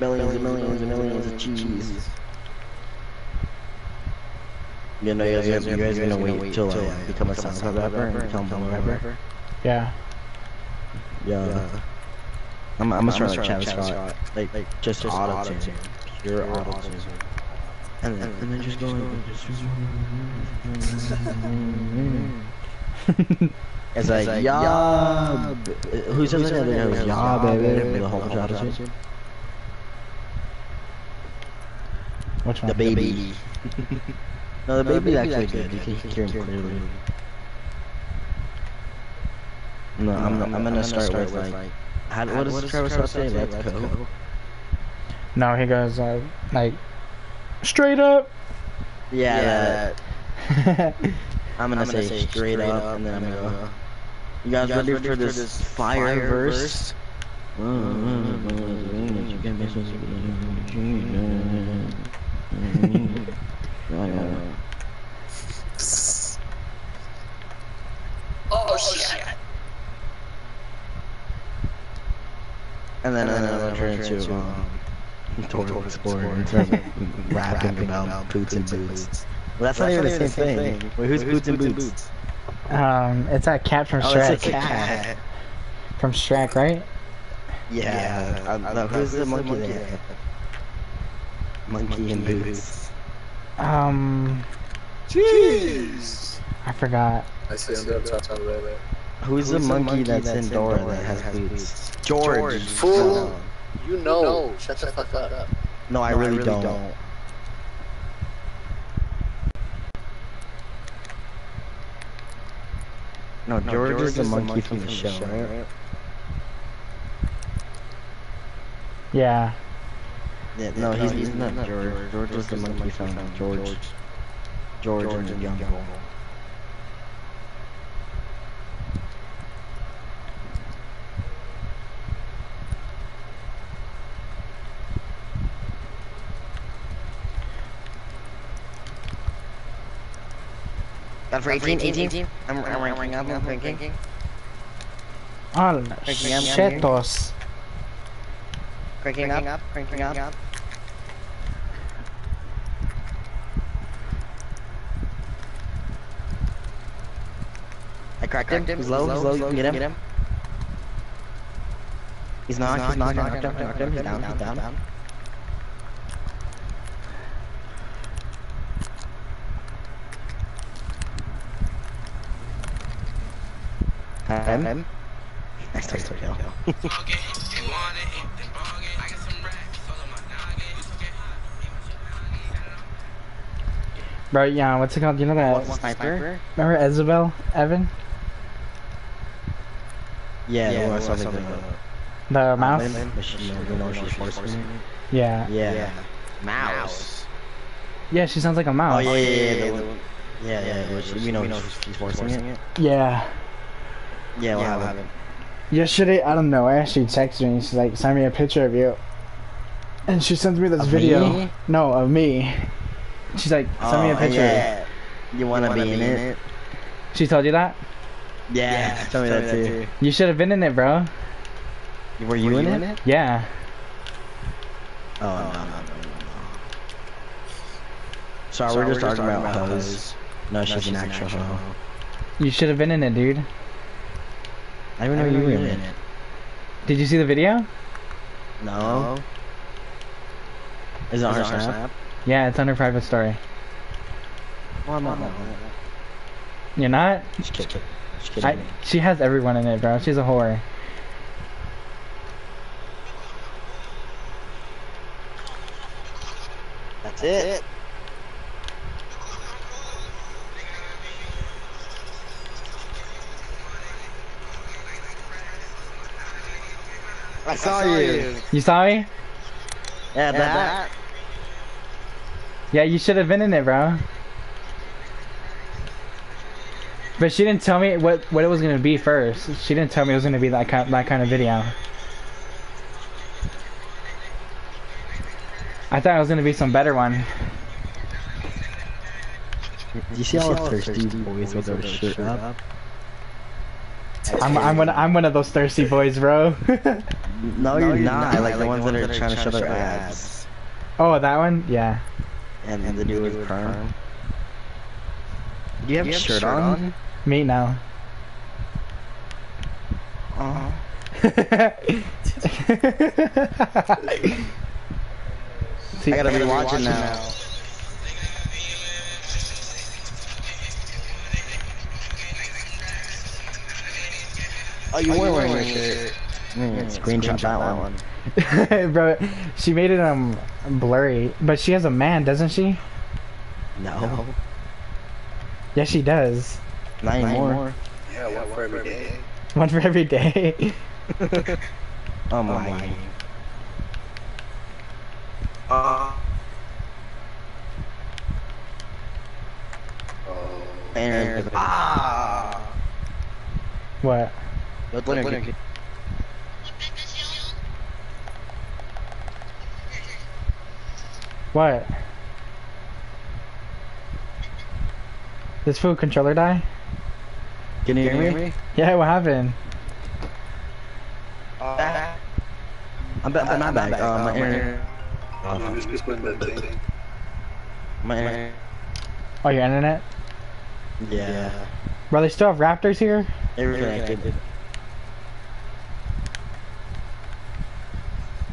Millions and millions and millions of cheese. You know, you guys, you guys gonna wait till I become a SoundCloud rapper and become a rapper? Yeah. Yeah. I'm, I'm gonna start like Travis Scott, like, like just auto tune, pure auto tune, and then and then just go like. It's like, yeah, who says that? The other yeah, baby, with a whole bunch Which one? The baby. <laughs> no, the baby's actually good. You can hear him clearly. No, I'm, I'm, gonna start with like, how, what does Travis Scott say? Let's go. No, he goes, uh, like, straight up. Yeah, that. <laughs> I'm gonna, say, straight, up, and then I'm gonna go. You guys, ready, for this fire, verse? Oh shit! And then, and then I'm gonna turn into um, Dora the Explorer and <laughs> start rapping about boots and boots. Well, that's not even the same thing. Wait, who's boots and boots? Um, it's that cat from Oh, Shrek. it's a cat. From Shrek, right? Yeah, I, no, who's the monkey there? Monkey in boots. Um, Jeez! I forgot. I see him top of it. Who's the monkey that's in Dora that has boots? George. Fool. You know. Shut the fuck up. No, I really don't. No, George is the monkey from the show, right? Yeah. Yeah, no, he's, he's not George. George is the monkey from George. George and the Jungle. Got for 18, 18? I'm, I'm ranking up, I'm ranking. Oh, Cranking up, chetos. Cranking up, cranking up. I cracked him. He's low. He's low. You can get him. Get him. He's knocked. He's knocked. Knocked him. Knocked him. He's down. He's down. Had him. Nice total kill. Bro, yeah, what's it called? You know that? Sniper? Remember Isabel? Evan? Yeah, Yeah, there there was was something. something The uh, mouse? But she, you know, she's forcing me. Yeah. Yeah. Mouse. Yeah, she sounds like a mouse. Oh mouse. yeah, yeah, yeah. the one- Yeah, yeah. well, she- We know she's she's forcing it. Yeah. Yeah, we'll have it. Yesterday, I don't know, I actually texted her and she's like, send me a picture of you. And she sends me this Of video. me? No, of me. She's like, send me a Oh, picture. Yeah. You wanna be in it? She told you that? Yeah. Tell me that too. You should have been in it, bro. Were you in it? Yeah. Oh no, no, no, no. Sorry, we're just talking about hoes. No, she's an actual hoe. You should have been in it, dude. I didn't even know you were in it. Did you see the video? No. Is it on her snap? Yeah, it's on her private story. Well, I'm not. You're not? Just kidding. Just I, she has everyone in it, bro. She's a whore. That's it. I saw you. You saw me? Yeah, that. Yeah, you should have been in it, bro. But she didn't tell me what what it was gonna be first. She didn't tell me it was gonna be that kind that kind of video. I thought it was gonna be some better one. You see all the thirsty boys with their shirt up? I'm I'm one I'm one of those thirsty boys, bro. <laughs> No, you're not. I like the ones that are trying to show their abs. oh, that one? Yeah. And and the dude with perm. Do you have a shirt on? Me now. Uh-huh. <laughs> See, I gotta be watching now. Oh, you were wearing your shirt. Mm, screenshot that one. <laughs> bro, she made it um blurry, but she has a man, doesn't she? No. Yes, she does. Not anymore. Yeah, one for every day. One for every day. <laughs> Oh my. Uh, oh. Aaron. Ah! what? Yo, Twitter. What? This food controller die? Can you hear me? Yeah, what happened? Uh, I'm back. I'm not back. Uh, my internet. I'm just, just putting that thing. My internet. Oh, your internet? Yeah. Bro, they still have raptors here? Everything I could.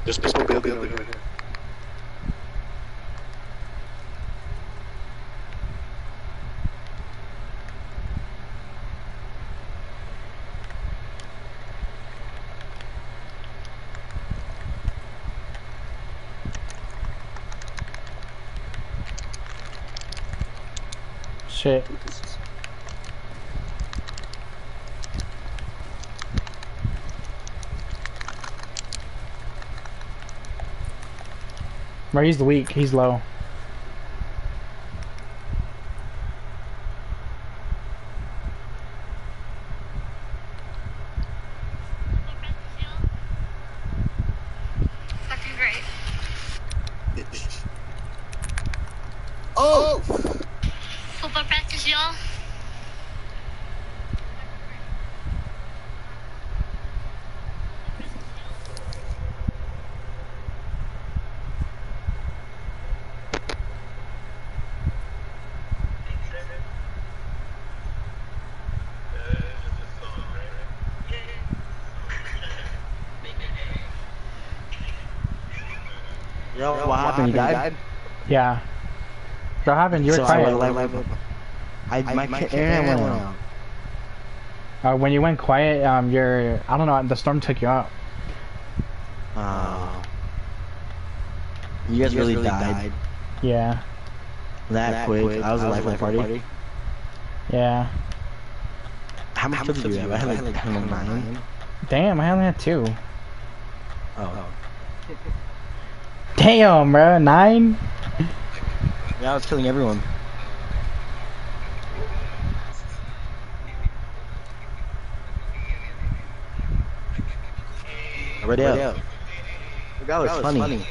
Just put the building over here. Shit. Bro, he's the weak. He's low. Fucking great. Oh! Football practice, y'all. Yo, what happened? You died? Yeah. What happened? You were So, quiet. I, I, I, my, ca- internet went out. Uh, when you went quiet, um, your I don't know, the storm took you out. Uh, you guys really died Yeah. that, quick. I was a lifeline party. Yeah. How many kills did you have? I had like 10 or 9. Damn, I only had two. Oh. Damn, bro, nine. Yeah, I was killing everyone. Ready up. That was funny.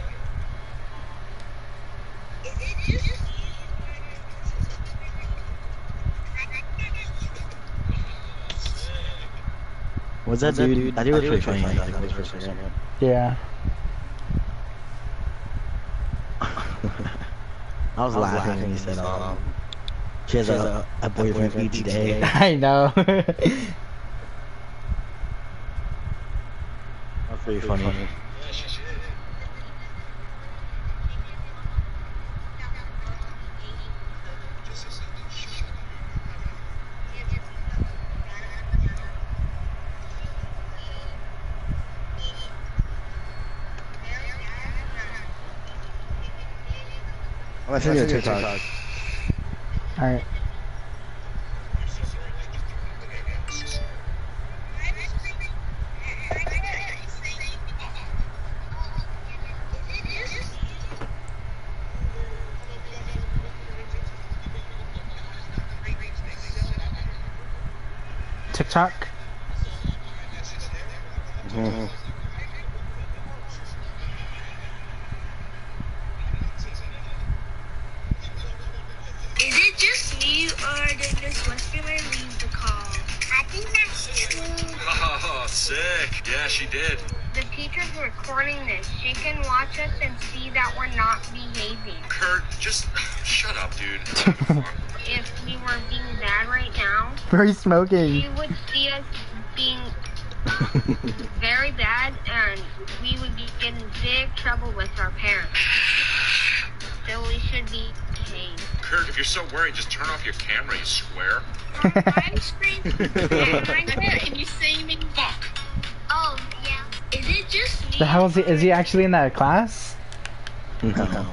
Was that dude? That dude was pretty funny. I think, like, for a second. Yeah. I was laughing when he said, um, she has a, a boyfriend each <laughs> day. I know. <laughs> That's pretty funny. Send you a TikTok. Alright. TikTok. If we were being bad right now, Where are you smoking? she would see us being <laughs> very bad, and we would be in big trouble with our parents. So we should be behaved. Kurt, if you're so worried, just turn off your camera, you square. I'm screaming. and you say me fuck. Oh yeah. Is it just me? The hell is he? Is he actually in that class? No.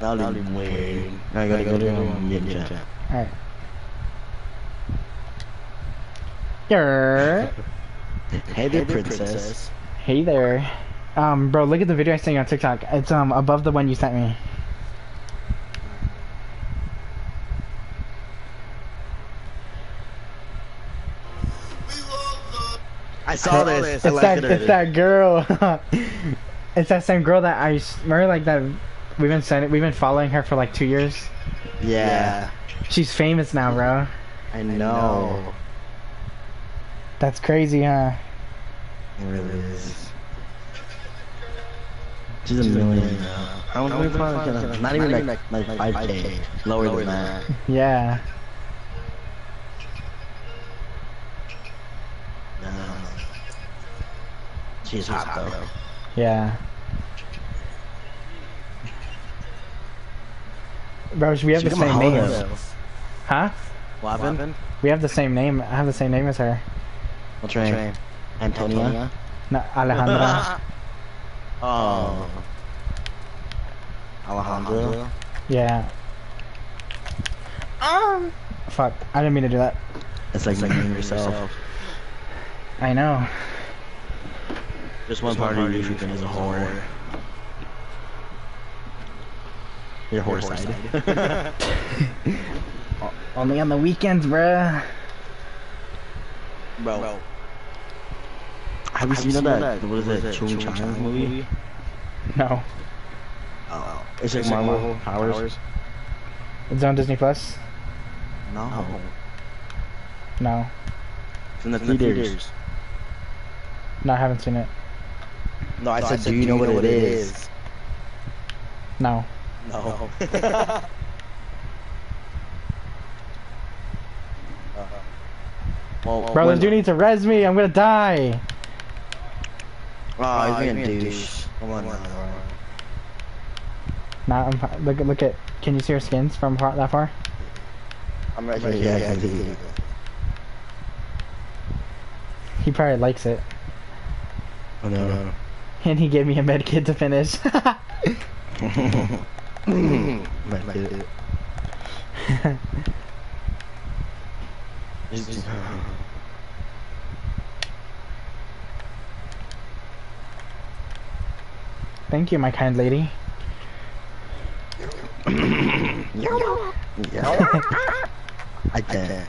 That would be weird. I gotta go to him and get. Alright. Yer. <laughs> Hey there, princess. Hey there. Um, bro, look at the video I sent you on TikTok. It's um above the one you sent me. I saw this. It's I that. it It's that girl. <laughs> it's that same girl that I remember. Like that. We've been sending. We've been following her for like two years. Yeah, She's famous now, bro. I know. That's crazy, huh? It really is. She's a million now. How much we probably Not even like like 5k. Lower than that. Yeah. No. She's hot though. Yeah. Bro, we have She the same name. though. Huh? What happened? We have the same name. I have the same name as her. What's her name? Antonia. No, Alejandra. <laughs> Oh. Alejandra? yeah. Um. Fuck. I didn't mean to do that. It's like naming yourself. I know. Just one part of you freaking is a whore. Your whore side. <laughs> Only on the weekends, bruh. Bro. Have you seen that? What is it? Chung Chang movie? No. Oh. It's like Marvel Powers. It's on Disney Plus. No. No. It's in the theaters. No, I haven't seen it. No, I said, do you know what it is? No. No. <laughs> Uh-huh. well, Bro, when- this dude needs to res me. I'm gonna die. Oh, he's being a douche. Come on now. Nah, I'm fi- look at look at. Can you see her skins from far, that far? I'm right here. Yeah, I can see you. He probably likes it, Oh no. and he gave me a med kit to finish. <laughs> <laughs> Get it. Thank you, my kind lady. I can't.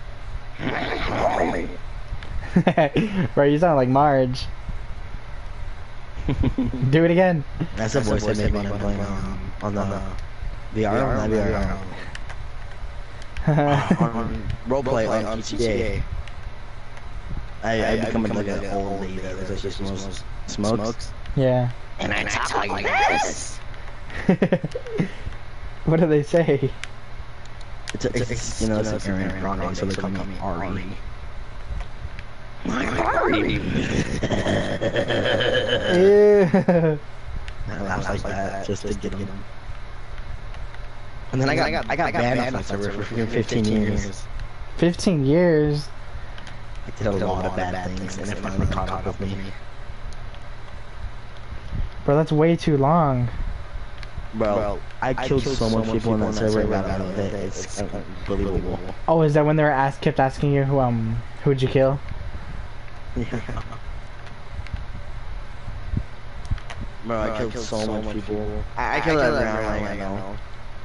<laughs> Bro, you sound like Marge. <laughs> Do it again. That's the voice I made when I'm playing um, <laughs> on the VR, not VR. on roleplay on GTA. I, I become like an old lady that was just smokes. smokes. yeah. And I talk like this. <laughs> what do they say? It's, a, it's, it's you know it's like Ariana Grande, so they call me Ari. My Ari. Ew. <laughs> I laugh like that just to get them. And then I got I got banned off that server for freaking 15 years. 15 years. I did a lot of bad things, and it finally caught up with me. Bro, that's way too long. Bro, I killed so much people on that server and got out it. It's unbelievable. Oh, is that when they were asked, kept asking you who um who'd you kill? <laughs> Bro, I killed so much people. I, I killed around like, I don't know,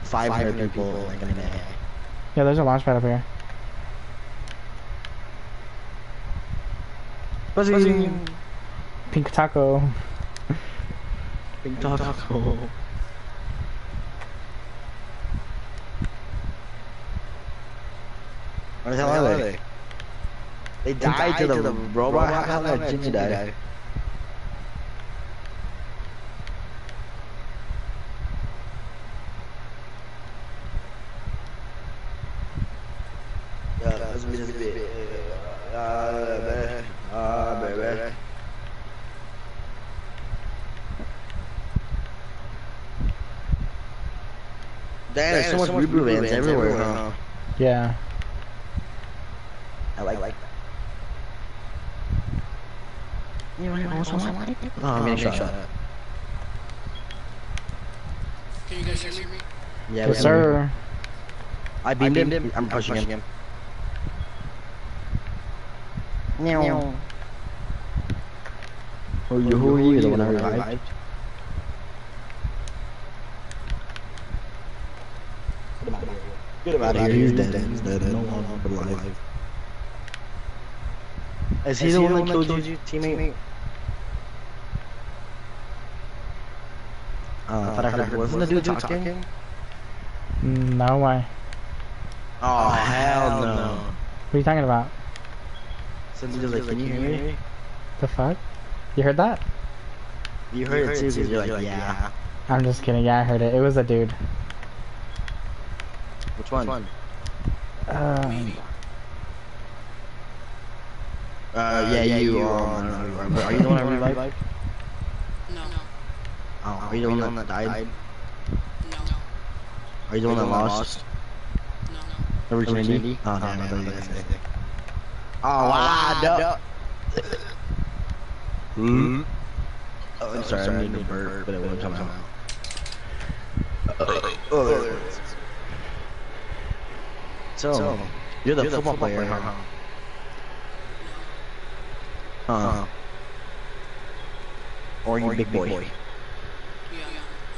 500 people like in a day. Yeah, there's a launch pad up here. Buzzing. Pink taco. Big taco. Where the hell are they? They died to the robot. How how did Jimmy die? Yeah, that's me. That's me. Ah, baby. Ah, baby. Damn, there's so much reboot vans everywhere, huh? Yeah. I like, I like that. You know, also like Oh, I mean, shut up. Can you guys hear me? Yeah, Yes, sir. I beamed, him. I'm pushing, him. Meow. Who are you? Who are you? The one I revived? Get him out of here. He's dead. He's dead. No longer alive. Is he the one that killed you, teammate? Uh, I thought I heard. Wasn't the dude talking? No way. Oh, hell no. What are you talking about? So the like, can you hear me? The fuck? You heard that? You heard it too, because you're like, yeah. I'm just kidding. Yeah, I heard it. It was a dude. Which one? Um, Uh, yeah, you, um, I don't know who you are, but are you the one I <laughs> revived? No. Oh, are you the one that died? No. Are you the one that lost? No. No. Originally? Oh, damn, I thought you were gonna say. Oh, wow, no. <laughs> Hmm? Oh, I'm sorry, I made a burp, but it wouldn't come out. Oh, there it is. So, you're the football player, huh? Huh. Or you big boy? Yeah,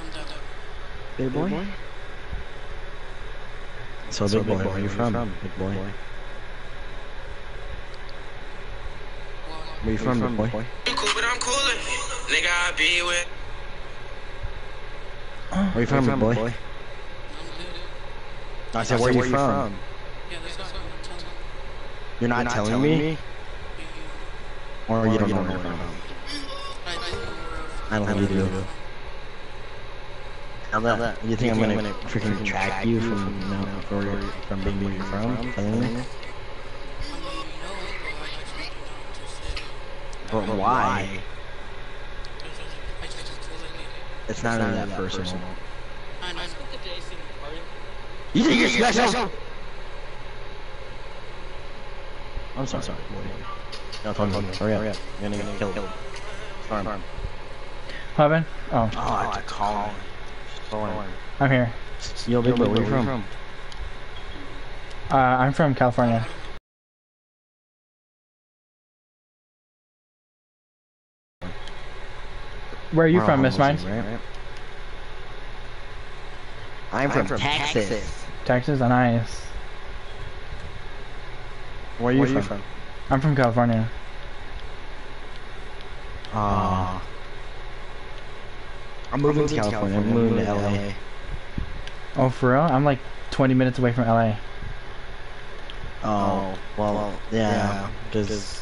I'm dead. Big boy? So, big boy, where are you from? Big boy. Where you from, big boy? I'm cool, but I'm coolin'. Nigga, I be with. Where you from, big boy? I'm said, where you from? Yeah, that's not what you. You're not telling me? Or you don't know where you're from? I don't know where I don't think you do. Now that, you think I'm gonna freaking track you from, you know, for, from being where you're from? Telling me? I mean, no, but I just want to know to say. But why? I just, I just feel like it. It's not really that personal. I know. You think you're special? I'm sorry. sorry. No, Tony, hurry up. You're gonna get killed. Storm. What happened? Oh, Oh, I have to call him. Storm. I'm here. Yo, big boy, where you from? Uh, I'm from California. Where are you from, Miss Mines? I'm from Texas. Texas? Oh, nice. Where are you from? I'm from California. Ah. I'm moving to California. I'm moving to LA. Oh, for real? I'm like 20 minutes away from LA. Oh, well, yeah, because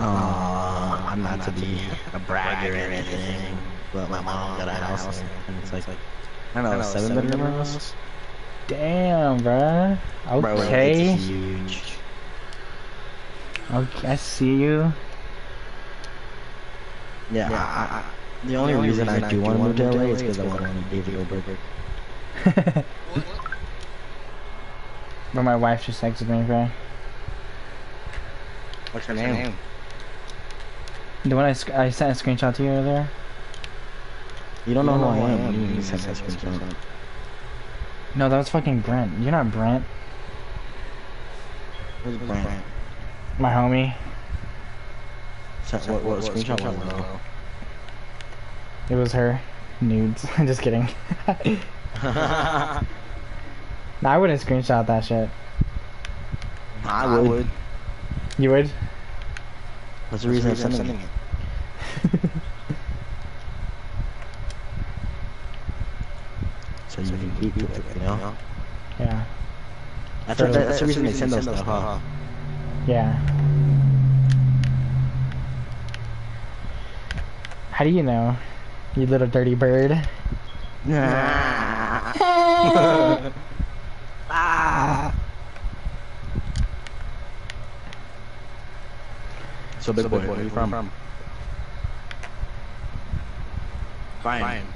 uh, I'm not to be a bragger or anything, but my mom got a house and it's like, I don't know, seven bedroom house? Damn, bruh. Bro, Okay. it's huge. Okay, I see you. Yeah, I, I, the only reason I do want to move to LA is because I want to meet David Goldberg. <laughs> but my wife just texted me, bro. What's her name? The one I, I sent a screenshot to you earlier? You don't know who I am. You sent that screenshot. No, that was fucking Brent. You're not Brent. Who's Brian? My homie. Sent- What, what screenshot was it? It was her. Nudes. I'm <laughs> just kidding. Nah, <laughs> I wouldn't screenshot that shit. I would. You would? That's the reason I'm sending it. <laughs> So you can keep it, you know? Yeah. That's, what, that's the reason they send those stuff, huh? Yeah. How do you know? You little dirty bird. <laughs> <laughs> So big boy, where are you from? Fine.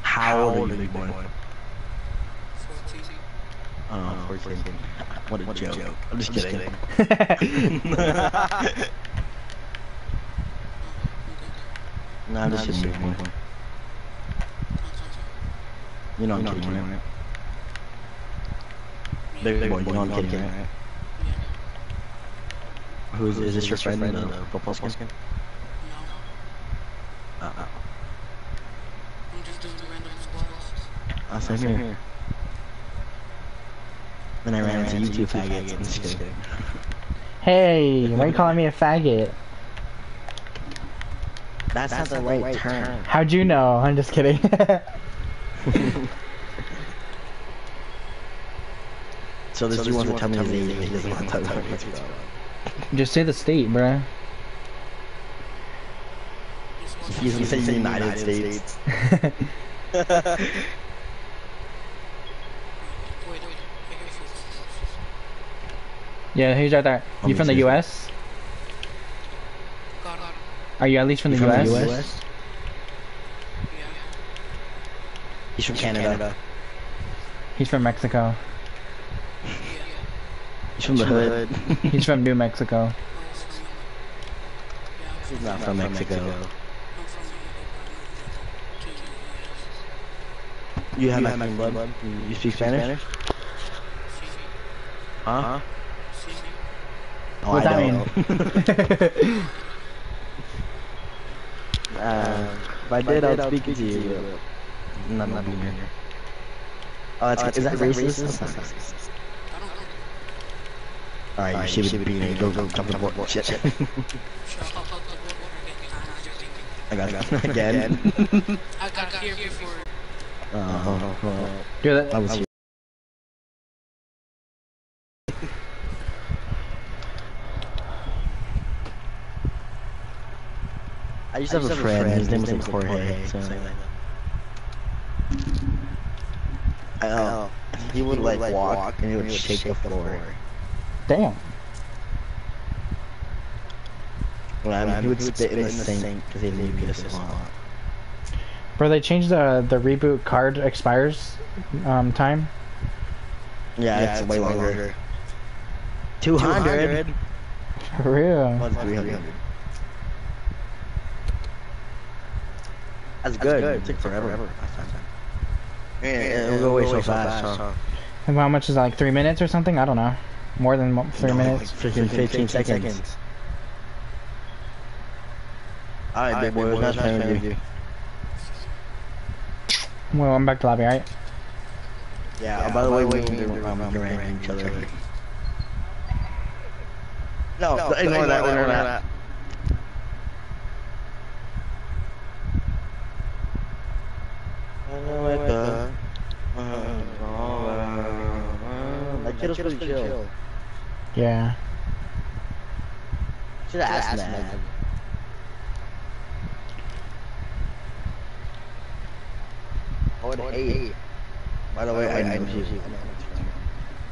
How old are you, big boy? 14. Oh, 14. What a joke. I'm just kidding. No, I'm just kidding. big boy. You know I'm kidding, right? Big boy, you know I'm kidding, right? Who's is this your friend in the football skin? No, Uh, uh, I'm just doing the random squads. uh, same here. Then I ran into you two faggots. I'm just kidding. Hey, <laughs> why are you calling me a faggot? That's, not the right term. How'd you know? I'm just kidding. <laughs> So this dude wants to tell me his age, but he doesn't want to tell me what he's about. Just say the state, bruh. He's in the United States. Wait, wait, I hear footsteps. yeah, he's right there. Let You me from the. U.S.? Got it. Are you at least from the You U.S.? Yeah. He's from Canada. He's from Mexico. He's from the hood. He's from New Mexico. I was from. Yeah, He's not from Mexico. I'm from. You have Mexican blood? You speak Spanish? See, Huh? see, Oh, What's I that mean? <laughs> Uh, if I did, I'd speak to you. but None of you here. Oh, that's, is that racist? I don't know. Alright, you should be being go go jump the board. Shit. Should I pop up the board again? I got it. Again. I got here before. Oh, well, Dude, that, that was you. I used to have a friend, his name was like Jorge, so... I uh, know. Uh, he would like walk and he would shake the floor. Damn. Well, I mean, he would spit in the sink because he didn't get a lot. Bro, they changed the the reboot card expires um, time. Yeah, it's, way longer. 200? For <laughs> real. What's 300? That's good. It took forever. Yeah, it'll go away so fast, huh? And how much is that, like three minutes or something? I don't know. More than mo- three No, minutes. like 15, 15 seconds. Alright, big boy, nice playing with you. Well, I'm back to lobby, right? Yeah, oh, by the way, we can do um, Durant each other. No, no ignore that, ignore that. That kid was pretty chill. Yeah. Should have asked that. I would hate. By the way, I know she's.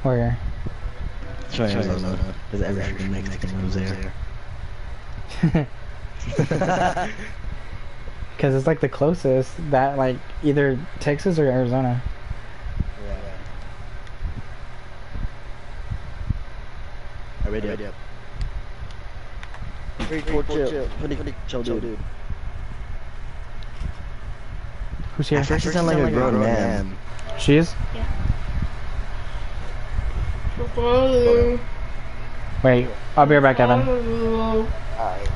Where? Sorry, I don't know. Because every freaking Mexican lives there. <laughs> <laughs> Because it's like the closest. That like either Texas or Arizona. Yeah. I ready up. Pretty cool, chill. Pretty, pretty chill, dude. Who's here? At first, sound like a grown man. She is. Yeah. Wait, I'll be right back, Evan. Alright.